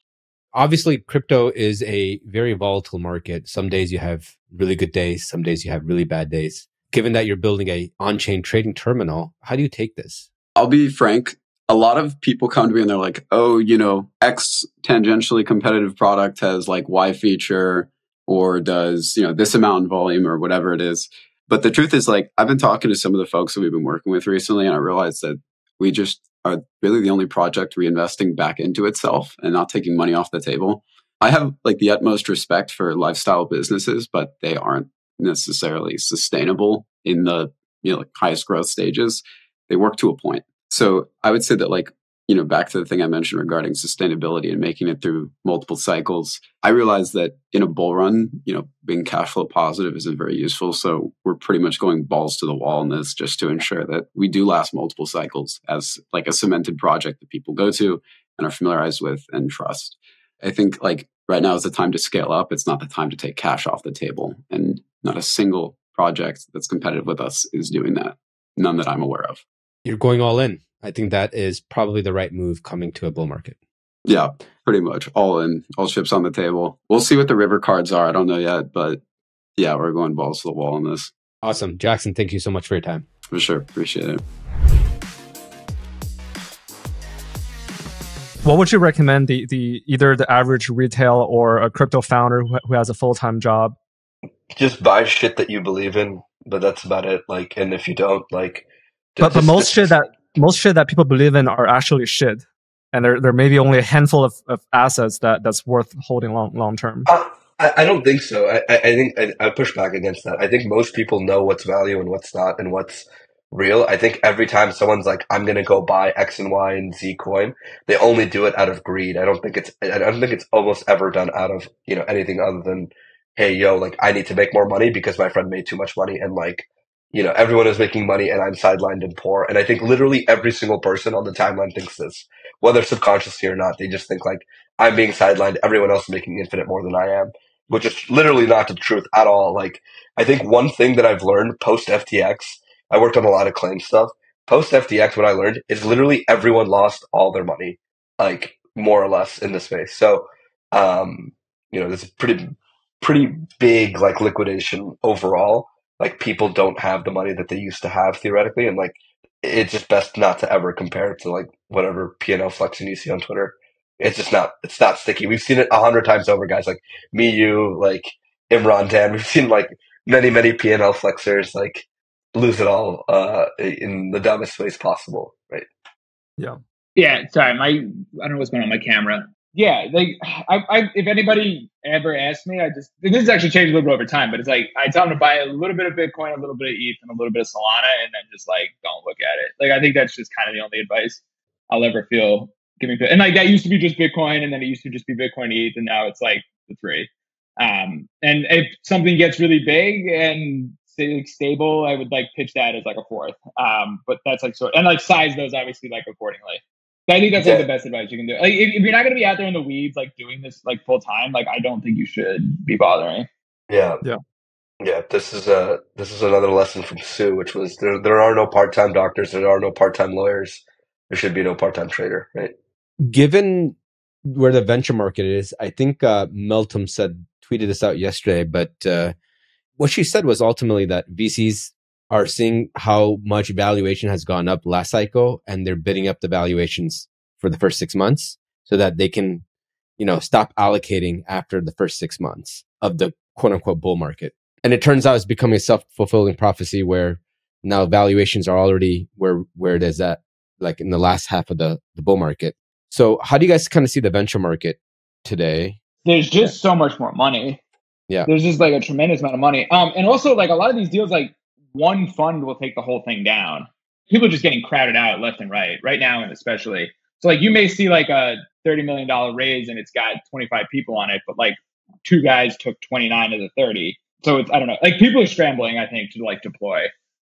Obviously, crypto is a very volatile market. Some days you have really good days, some days you have really bad days. Given that you're building a on-chain trading terminal, how do you take this? I'll be frank, a lot of people come to me and they're like, oh, you know, X tangentially competitive product has like Y feature or does, you know, this amount in volume or whatever it is. But the truth is, like, I've been talking to some of the folks that we've been working with recently, and I realized that we just are really the only project reinvesting back into itself and not taking money off the table. I have like the utmost respect for lifestyle businesses, but they aren't necessarily sustainable in the you know like highest growth stages. They work to a point. So I would say that like you know, back to the thing I mentioned regarding sustainability and making it through multiple cycles, I realized that in a bull run, you know, being cash flow positive isn't very useful. So we're pretty much going balls to the wall in this just to ensure that we do last multiple cycles as like a cemented project that people go to and are familiarized with and trust. I think like right now is the time to scale up. It's not the time to take cash off the table. And not a single project that's competitive with us is doing that. None that I'm aware of. You're going all in. I think that is probably the right move coming to a bull market. Yeah, pretty much all in, all chips on the table. We'll see what the river cards are. I don't know yet, but yeah, we're going balls to the wall on this. Awesome. Jackson, thank you so much for your time. For sure. Appreciate it. What would you recommend the, the either the average retail or a crypto founder who, who has a full time job? Just buy shit that you believe in, but that's about it. Like, and if you don't, like, but but most shit that most shit that people believe in are actually shit, and there there may be only a handful of, of assets that that's worth holding long long term. Uh, I, I, don't think so. I, I think I, I, push back against that. I think most people know what's value and what's not, and what's real. I think every time someone's like, "I'm going to go buy X and Y and Z coin," they only do it out of greed. I don't think it's I don't think it's almost ever done out of you know anything other than, "Hey, yo, like I need to make more money because my friend made too much money," and like you know, everyone is making money and I'm sidelined and poor. And I think literally every single person on the timeline thinks this, whether subconsciously or not. They just think like, I'm being sidelined. Everyone else is making infinite more than I am, which is literally not the truth at all. Like, I think one thing that I've learned post FTX, I worked on a lot of claim stuff. Post FTX, what I learned is literally everyone lost all their money, like more or less in the space. So, um, you know, there's a pretty, pretty big like liquidation overall like people don't have the money that they used to have theoretically, and like it's just best not to ever compare it to like whatever P and L flexing you see on Twitter. It's just not it's not sticky. We've seen it a hundred times over, guys. Like me, you, like Imran, Dan. We've seen like many, many P and L flexers like lose it all uh, in the dumbest ways possible, right? Yeah. Yeah. Sorry, my I don't know what's going on my camera yeah, like I, I, if anybody ever asks me, I just this has actually changed a little bit over time, but it's like I tell them to buy a little bit of Bitcoin, a little bit of ETH, and a little bit of Solana, and then just like don't look at it. Like I think that's just kind of the only advice I'll ever feel giving. And like that used to be just Bitcoin, and then it used to just be Bitcoin ETH, and now it's like the three. Um, and if something gets really big and like stable, I would like pitch that as like a fourth. Um, but that's like sort and like size those obviously like accordingly. I think that's like the best advice you can do. Like if, if you're not going to be out there in the weeds, like doing this like full time, like I don't think you should be bothering. Yeah. Yeah. Yeah. This is a this is another lesson from Su, which was there there are no part time doctors, there are no part time lawyers, there should be no part time trader, right? Given where the venture market is, I think uh, Meltem said tweeted this out yesterday, but uh, what she said was ultimately that VCs are seeing how much valuation has gone up last cycle and they're bidding up the valuations for the first six months so that they can, you know, stop allocating after the first six months of the quote unquote bull market. And it turns out it's becoming a self fulfilling prophecy where now valuations are already where, where it is at, like in the last half of the, the bull market. So how do you guys kind of see the venture market today? There's just so much more money. Yeah. There's just like a tremendous amount of money. Um, and also like a lot of these deals, like one fund will take the whole thing down. People are just getting crowded out left and right, right now, and especially. So, like, you may see like a $30 million raise and it's got 25 people on it, but like two guys took 29 of the 30. So it's, I don't know, like people are scrambling, I think, to like deploy.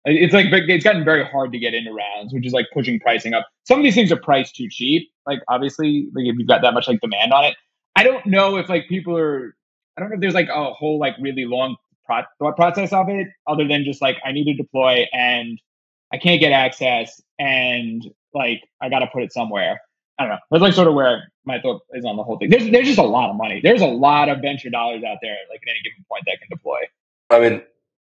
It's like, it's gotten very hard to get into rounds, which is like pushing pricing up. Some of these things are priced too cheap. Like, obviously, like if you've got that much like demand on it. I don't know if like people are, I don't know if there's like a whole like really long pro- thought process of it other than just like I need to deploy and I can't get access and like I got to put it somewhere. I don't know. That's like sort of where my thought is on the whole thing. There's there's just a lot of money. There's a lot of venture dollars out there, like at any given point that can deploy. I mean,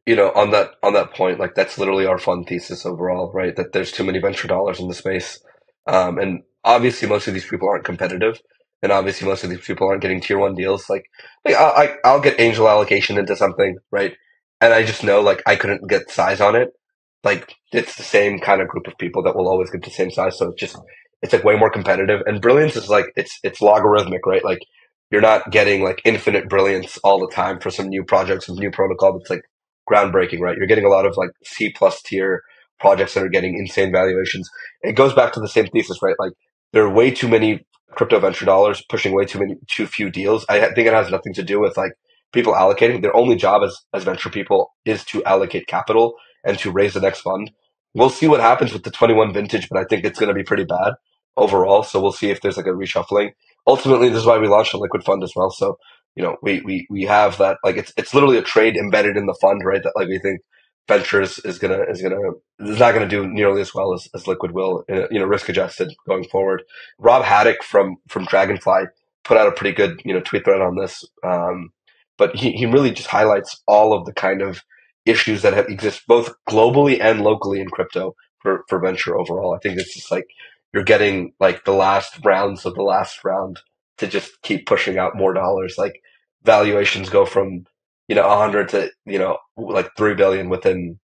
you know, on that on that point, like that's literally our fund thesis overall, right? That there's too many venture dollars in the space. Um, and obviously, most of these people aren't competitive, and obviously, most of these people aren't getting tier one deals. Like, like I, I, I'll get angel allocation into something, right? And I just know like I couldn't get size on it. Like it's the same kind of group of people that will always get the same size. So it's just it's like way more competitive. And brilliance is like it's it's logarithmic, right? Like you're not getting like infinite brilliance all the time for some new project, some new protocol that's like groundbreaking, right? You're getting a lot of like C plus tier projects that are getting insane valuations. It goes back to the same thesis, right? Like there are way too many crypto venture dollars pushing way too many too few deals. I think it has nothing to do with like people allocating. Their only job as as venture people is to allocate capital and to raise the next fund. We'll see what happens with the 21 vintage, but I think it's going to be pretty bad overall. So we'll see if there's like a reshuffling. Ultimately, this is why we launched a liquid fund as well. So you know, we we we have that like it's it's literally a trade embedded in the fund, right? That like we think ventures is gonna is gonna is not gonna do nearly as well as, as liquid will, you know, risk adjusted going forward. Rob Hadick from from Dragonfly put out a pretty good you know tweet thread on this, um, but he he really just highlights all of the kind of issues that have exist both globally and locally in crypto for for venture overall. I think it's just like you're getting like the last rounds of the last round to just keep pushing out more dollars. Like valuations go from you know, 100 to, you know, like 3 billion within,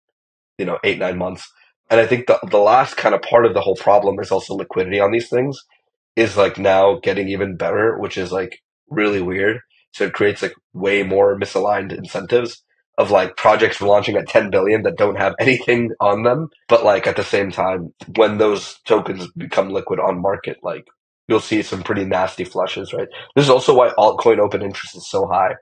you know, eight, nine months. And I think the, the last kind of part of the whole problem is also liquidity on these things is like now getting even better, which is like really weird. So it creates like way more misaligned incentives of like projects launching at 10 billion that don't have anything on them. But like at the same time, when those tokens become liquid on market, like you'll see some pretty nasty flushes, right? This is also why altcoin open interest is so high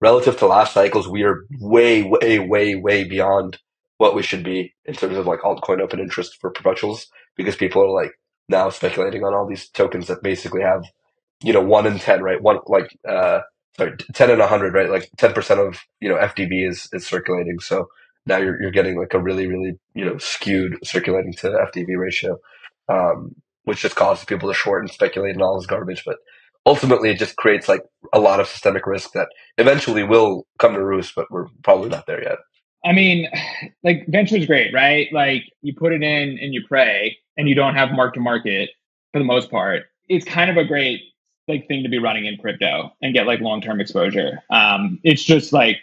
relative to last cycles, we are way, way, way, way beyond what we should be in terms of like altcoin open interest for perpetuals because people are like now speculating on all these tokens that basically have, you know, one in 10, right? One, like, uh, sorry, 10 and 100, right? Like 10% of, you know, FDV is, is circulating. So now you're, you're getting like a really, really, you know, skewed circulating to FDV ratio, um, which just causes people to short and speculate and all this garbage. But ultimately it just creates like a lot of systemic risk that eventually will come to roost, but we're probably not there yet. I mean, like venture is great, right? Like you put it in and you pray and you don't have mark to market for the most part. It's kind of a great like thing to be running in crypto and get like long term exposure. Um, it's just like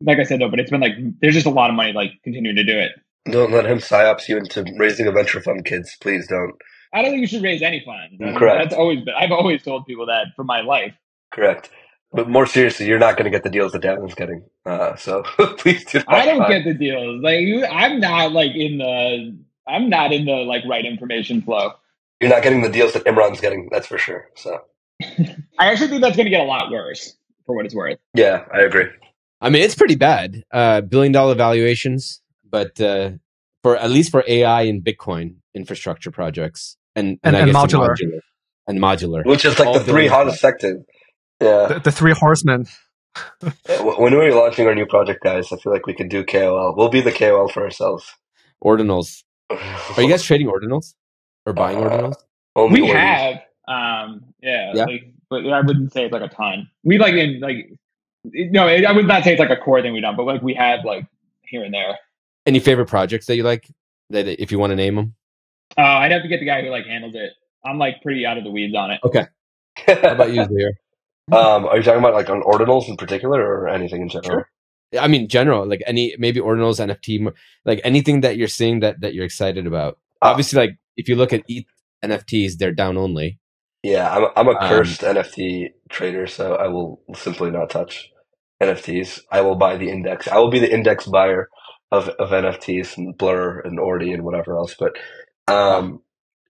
like I said though, but it's been like there's just a lot of money like continuing to do it. Don't let him psyops you into raising a venture fund, kids. Please don't. I don't think you should raise any funds. Correct. That's always been, I've always told people that for my life. Correct. But more seriously, you're not going to get the deals that Dan's getting. Uh, so please do. I don't get the deals. Like I'm not like in the. I'm not in the like right information flow. You're not getting the deals that Imran's getting. That's for sure. So. I actually think that's going to get a lot worse for what it's worth. Yeah, I agree. I mean, it's pretty bad. Uh, billion dollar valuations, but uh, for at least for AI and Bitcoin infrastructure projects, and and, and, and modular. modular. and modular, which is like All the three billion hottest sectors. Yeah. The, the three horsemen. When we're launching our new project, guys, I feel like we can do KOL. We'll be the KOL for ourselves. ordinals. Are you guys trading ordinals or buying Uh, ordinals? Only we orders. have, um, yeah, Yeah. Like, but I wouldn't say it's like a ton. We like in like, no, I would not say it's like a core thing we done, but like we have like here and there. Any favorite projects that you like? That if you want to name them, Uh, I'd have to get the guy who like handles it. I'm like pretty out of the weeds on it. Okay. How about you, Zaheer? um, are you talking about like on ordinals in particular or anything in general? I mean, general, like any maybe ordinals, NFT, like anything that you're seeing that that you're excited about. Uh, Obviously, like if you look at ETH NFTs, they're down only. Yeah, I'm I'm a Um, cursed NFT trader, so I will simply not touch NFTs. I will buy the index. I will be the index buyer of, of NFTs and Blur and Ordi and whatever else. But um,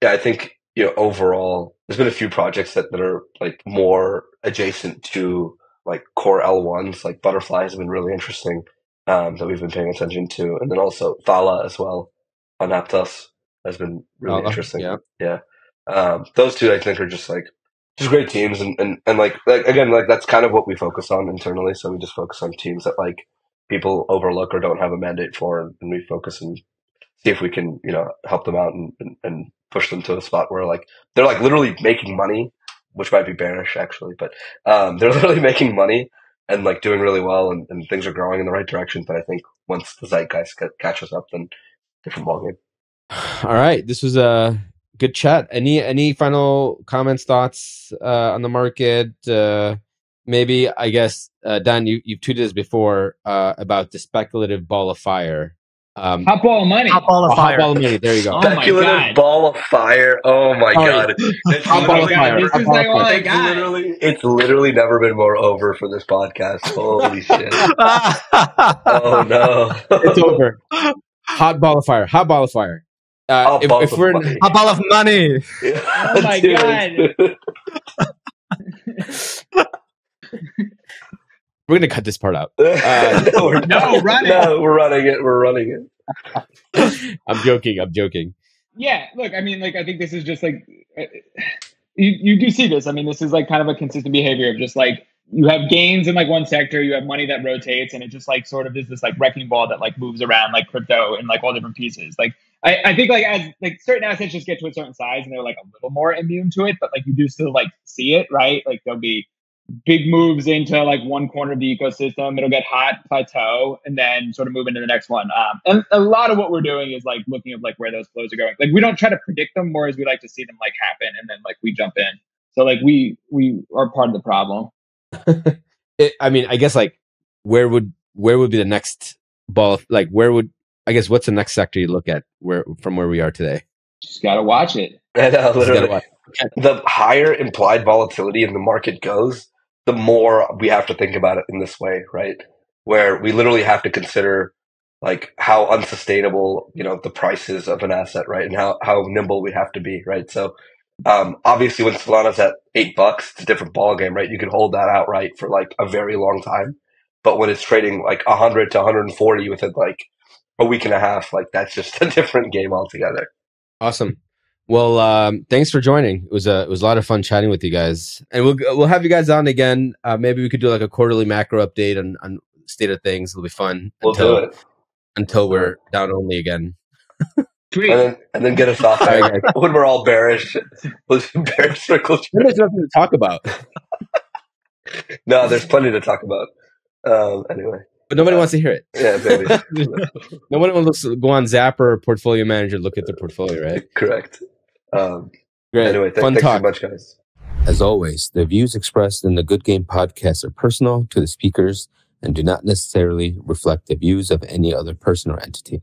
yeah, I think you know overall, there's been a few projects that, that are like more adjacent to like core L1s. Like Butterfly has been really interesting um, that we've been paying attention to, and then also Thala as well on Aptos has been really Thala, interesting. yeah. yeah. Um, those two I think are just like just great teams and, and, and like, like again like that's kind of what we focus on internally so we just focus on teams that like people overlook or don't have a mandate for and, and we focus and see if we can you know help them out and, and, and push them to a spot where like they're like literally making money which might be bearish actually but um, they're literally making money and like doing really well and, and things are growing in the right direction but i think once the zeitgeist ca- catches up then different ballgame All right, this was a good chat. Any any final comments, thoughts uh, on the market? Uh, maybe I guess uh, Dan, you you've tweeted this before uh, about the speculative ball of fire. Um, Hot ball of money. Hot ball of oh, hot fire. ball of money. There you go. Oh my Speculative God. ball of fire. Oh my Sorry. god. It's Hot ball of literally- fire. This Hot is like all fire. I got. literally, it's literally never been more over for this podcast. Holy shit. Oh no. it's over. Hot ball of fire. Hot ball of fire. Uh, Hot if, balls if of we're money. Hot ball of money. Yeah, Oh my dude. We're gonna cut this part out. no, we're No, run it. No, we're running it. We're running it. I'm joking. I'm joking. yeah look i mean like i think this is just like uh, you, you do see this i mean this is like kind of a consistent behavior of just like you have gains in like one sector you have money that rotates and it just like sort of is this like wrecking ball that like moves around like crypto in like all different pieces like I, I think like as like certain assets just get to a certain size and they're like a little more immune to it but like you do still like see it right like there'll be big moves into like one corner of the ecosystem. It'll get hot, plateau, and then sort of move into the next one. Um, and a lot of what we're doing is like looking at like where those flows are going. Like we don't try to predict them, more as we like to see them like happen, and then like we jump in. So like we we are part of the problem. It, I mean, I guess like where would where would be the next ball? Like where would I guess what's the next sector you look at where from where we are today? Just gotta watch it. And uh, literally, watch. the higher implied volatility in the market goes, the more we have to think about it in this way, right? Where we literally have to consider like how unsustainable, you know, the prices of an asset, right? And how, how nimble we have to be, right? So, um, obviously when Solana's at eight bucks, it's a different ballgame, right? You can hold that outright for like a very long time. But when it's trading like 100 to 140 within like a week and a half, like that's just a different game altogether. Awesome. Well, um, thanks for joining. It was a it was a lot of fun chatting with you guys, and we'll we'll have you guys on again. Uh, maybe we could do like a quarterly macro update on, on state of things. It'll be fun We'll until do it. until we're down only again. Tweet. And then, and then get us off right, when we're all bearish. Was bearish circles. There's nothing to talk about, No, there's plenty to talk about. Um, anyway, but nobody wants to hear it. yeah, baby, no one wants to go on Zapper or Portfolio Manager look at their portfolio, right? correct. Um, Great, anyway, th- fun thanks talk. so much, guys. As always, the views expressed in the Good Game podcast are personal to the speakers and do not necessarily reflect the views of any other person or entity.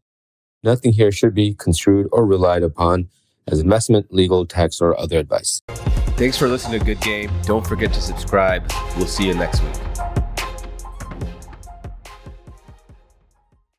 Nothing here should be construed or relied upon as investment, legal, tax, or other advice. Thanks for listening to Good Game. Don't forget to subscribe. We'll see you next week.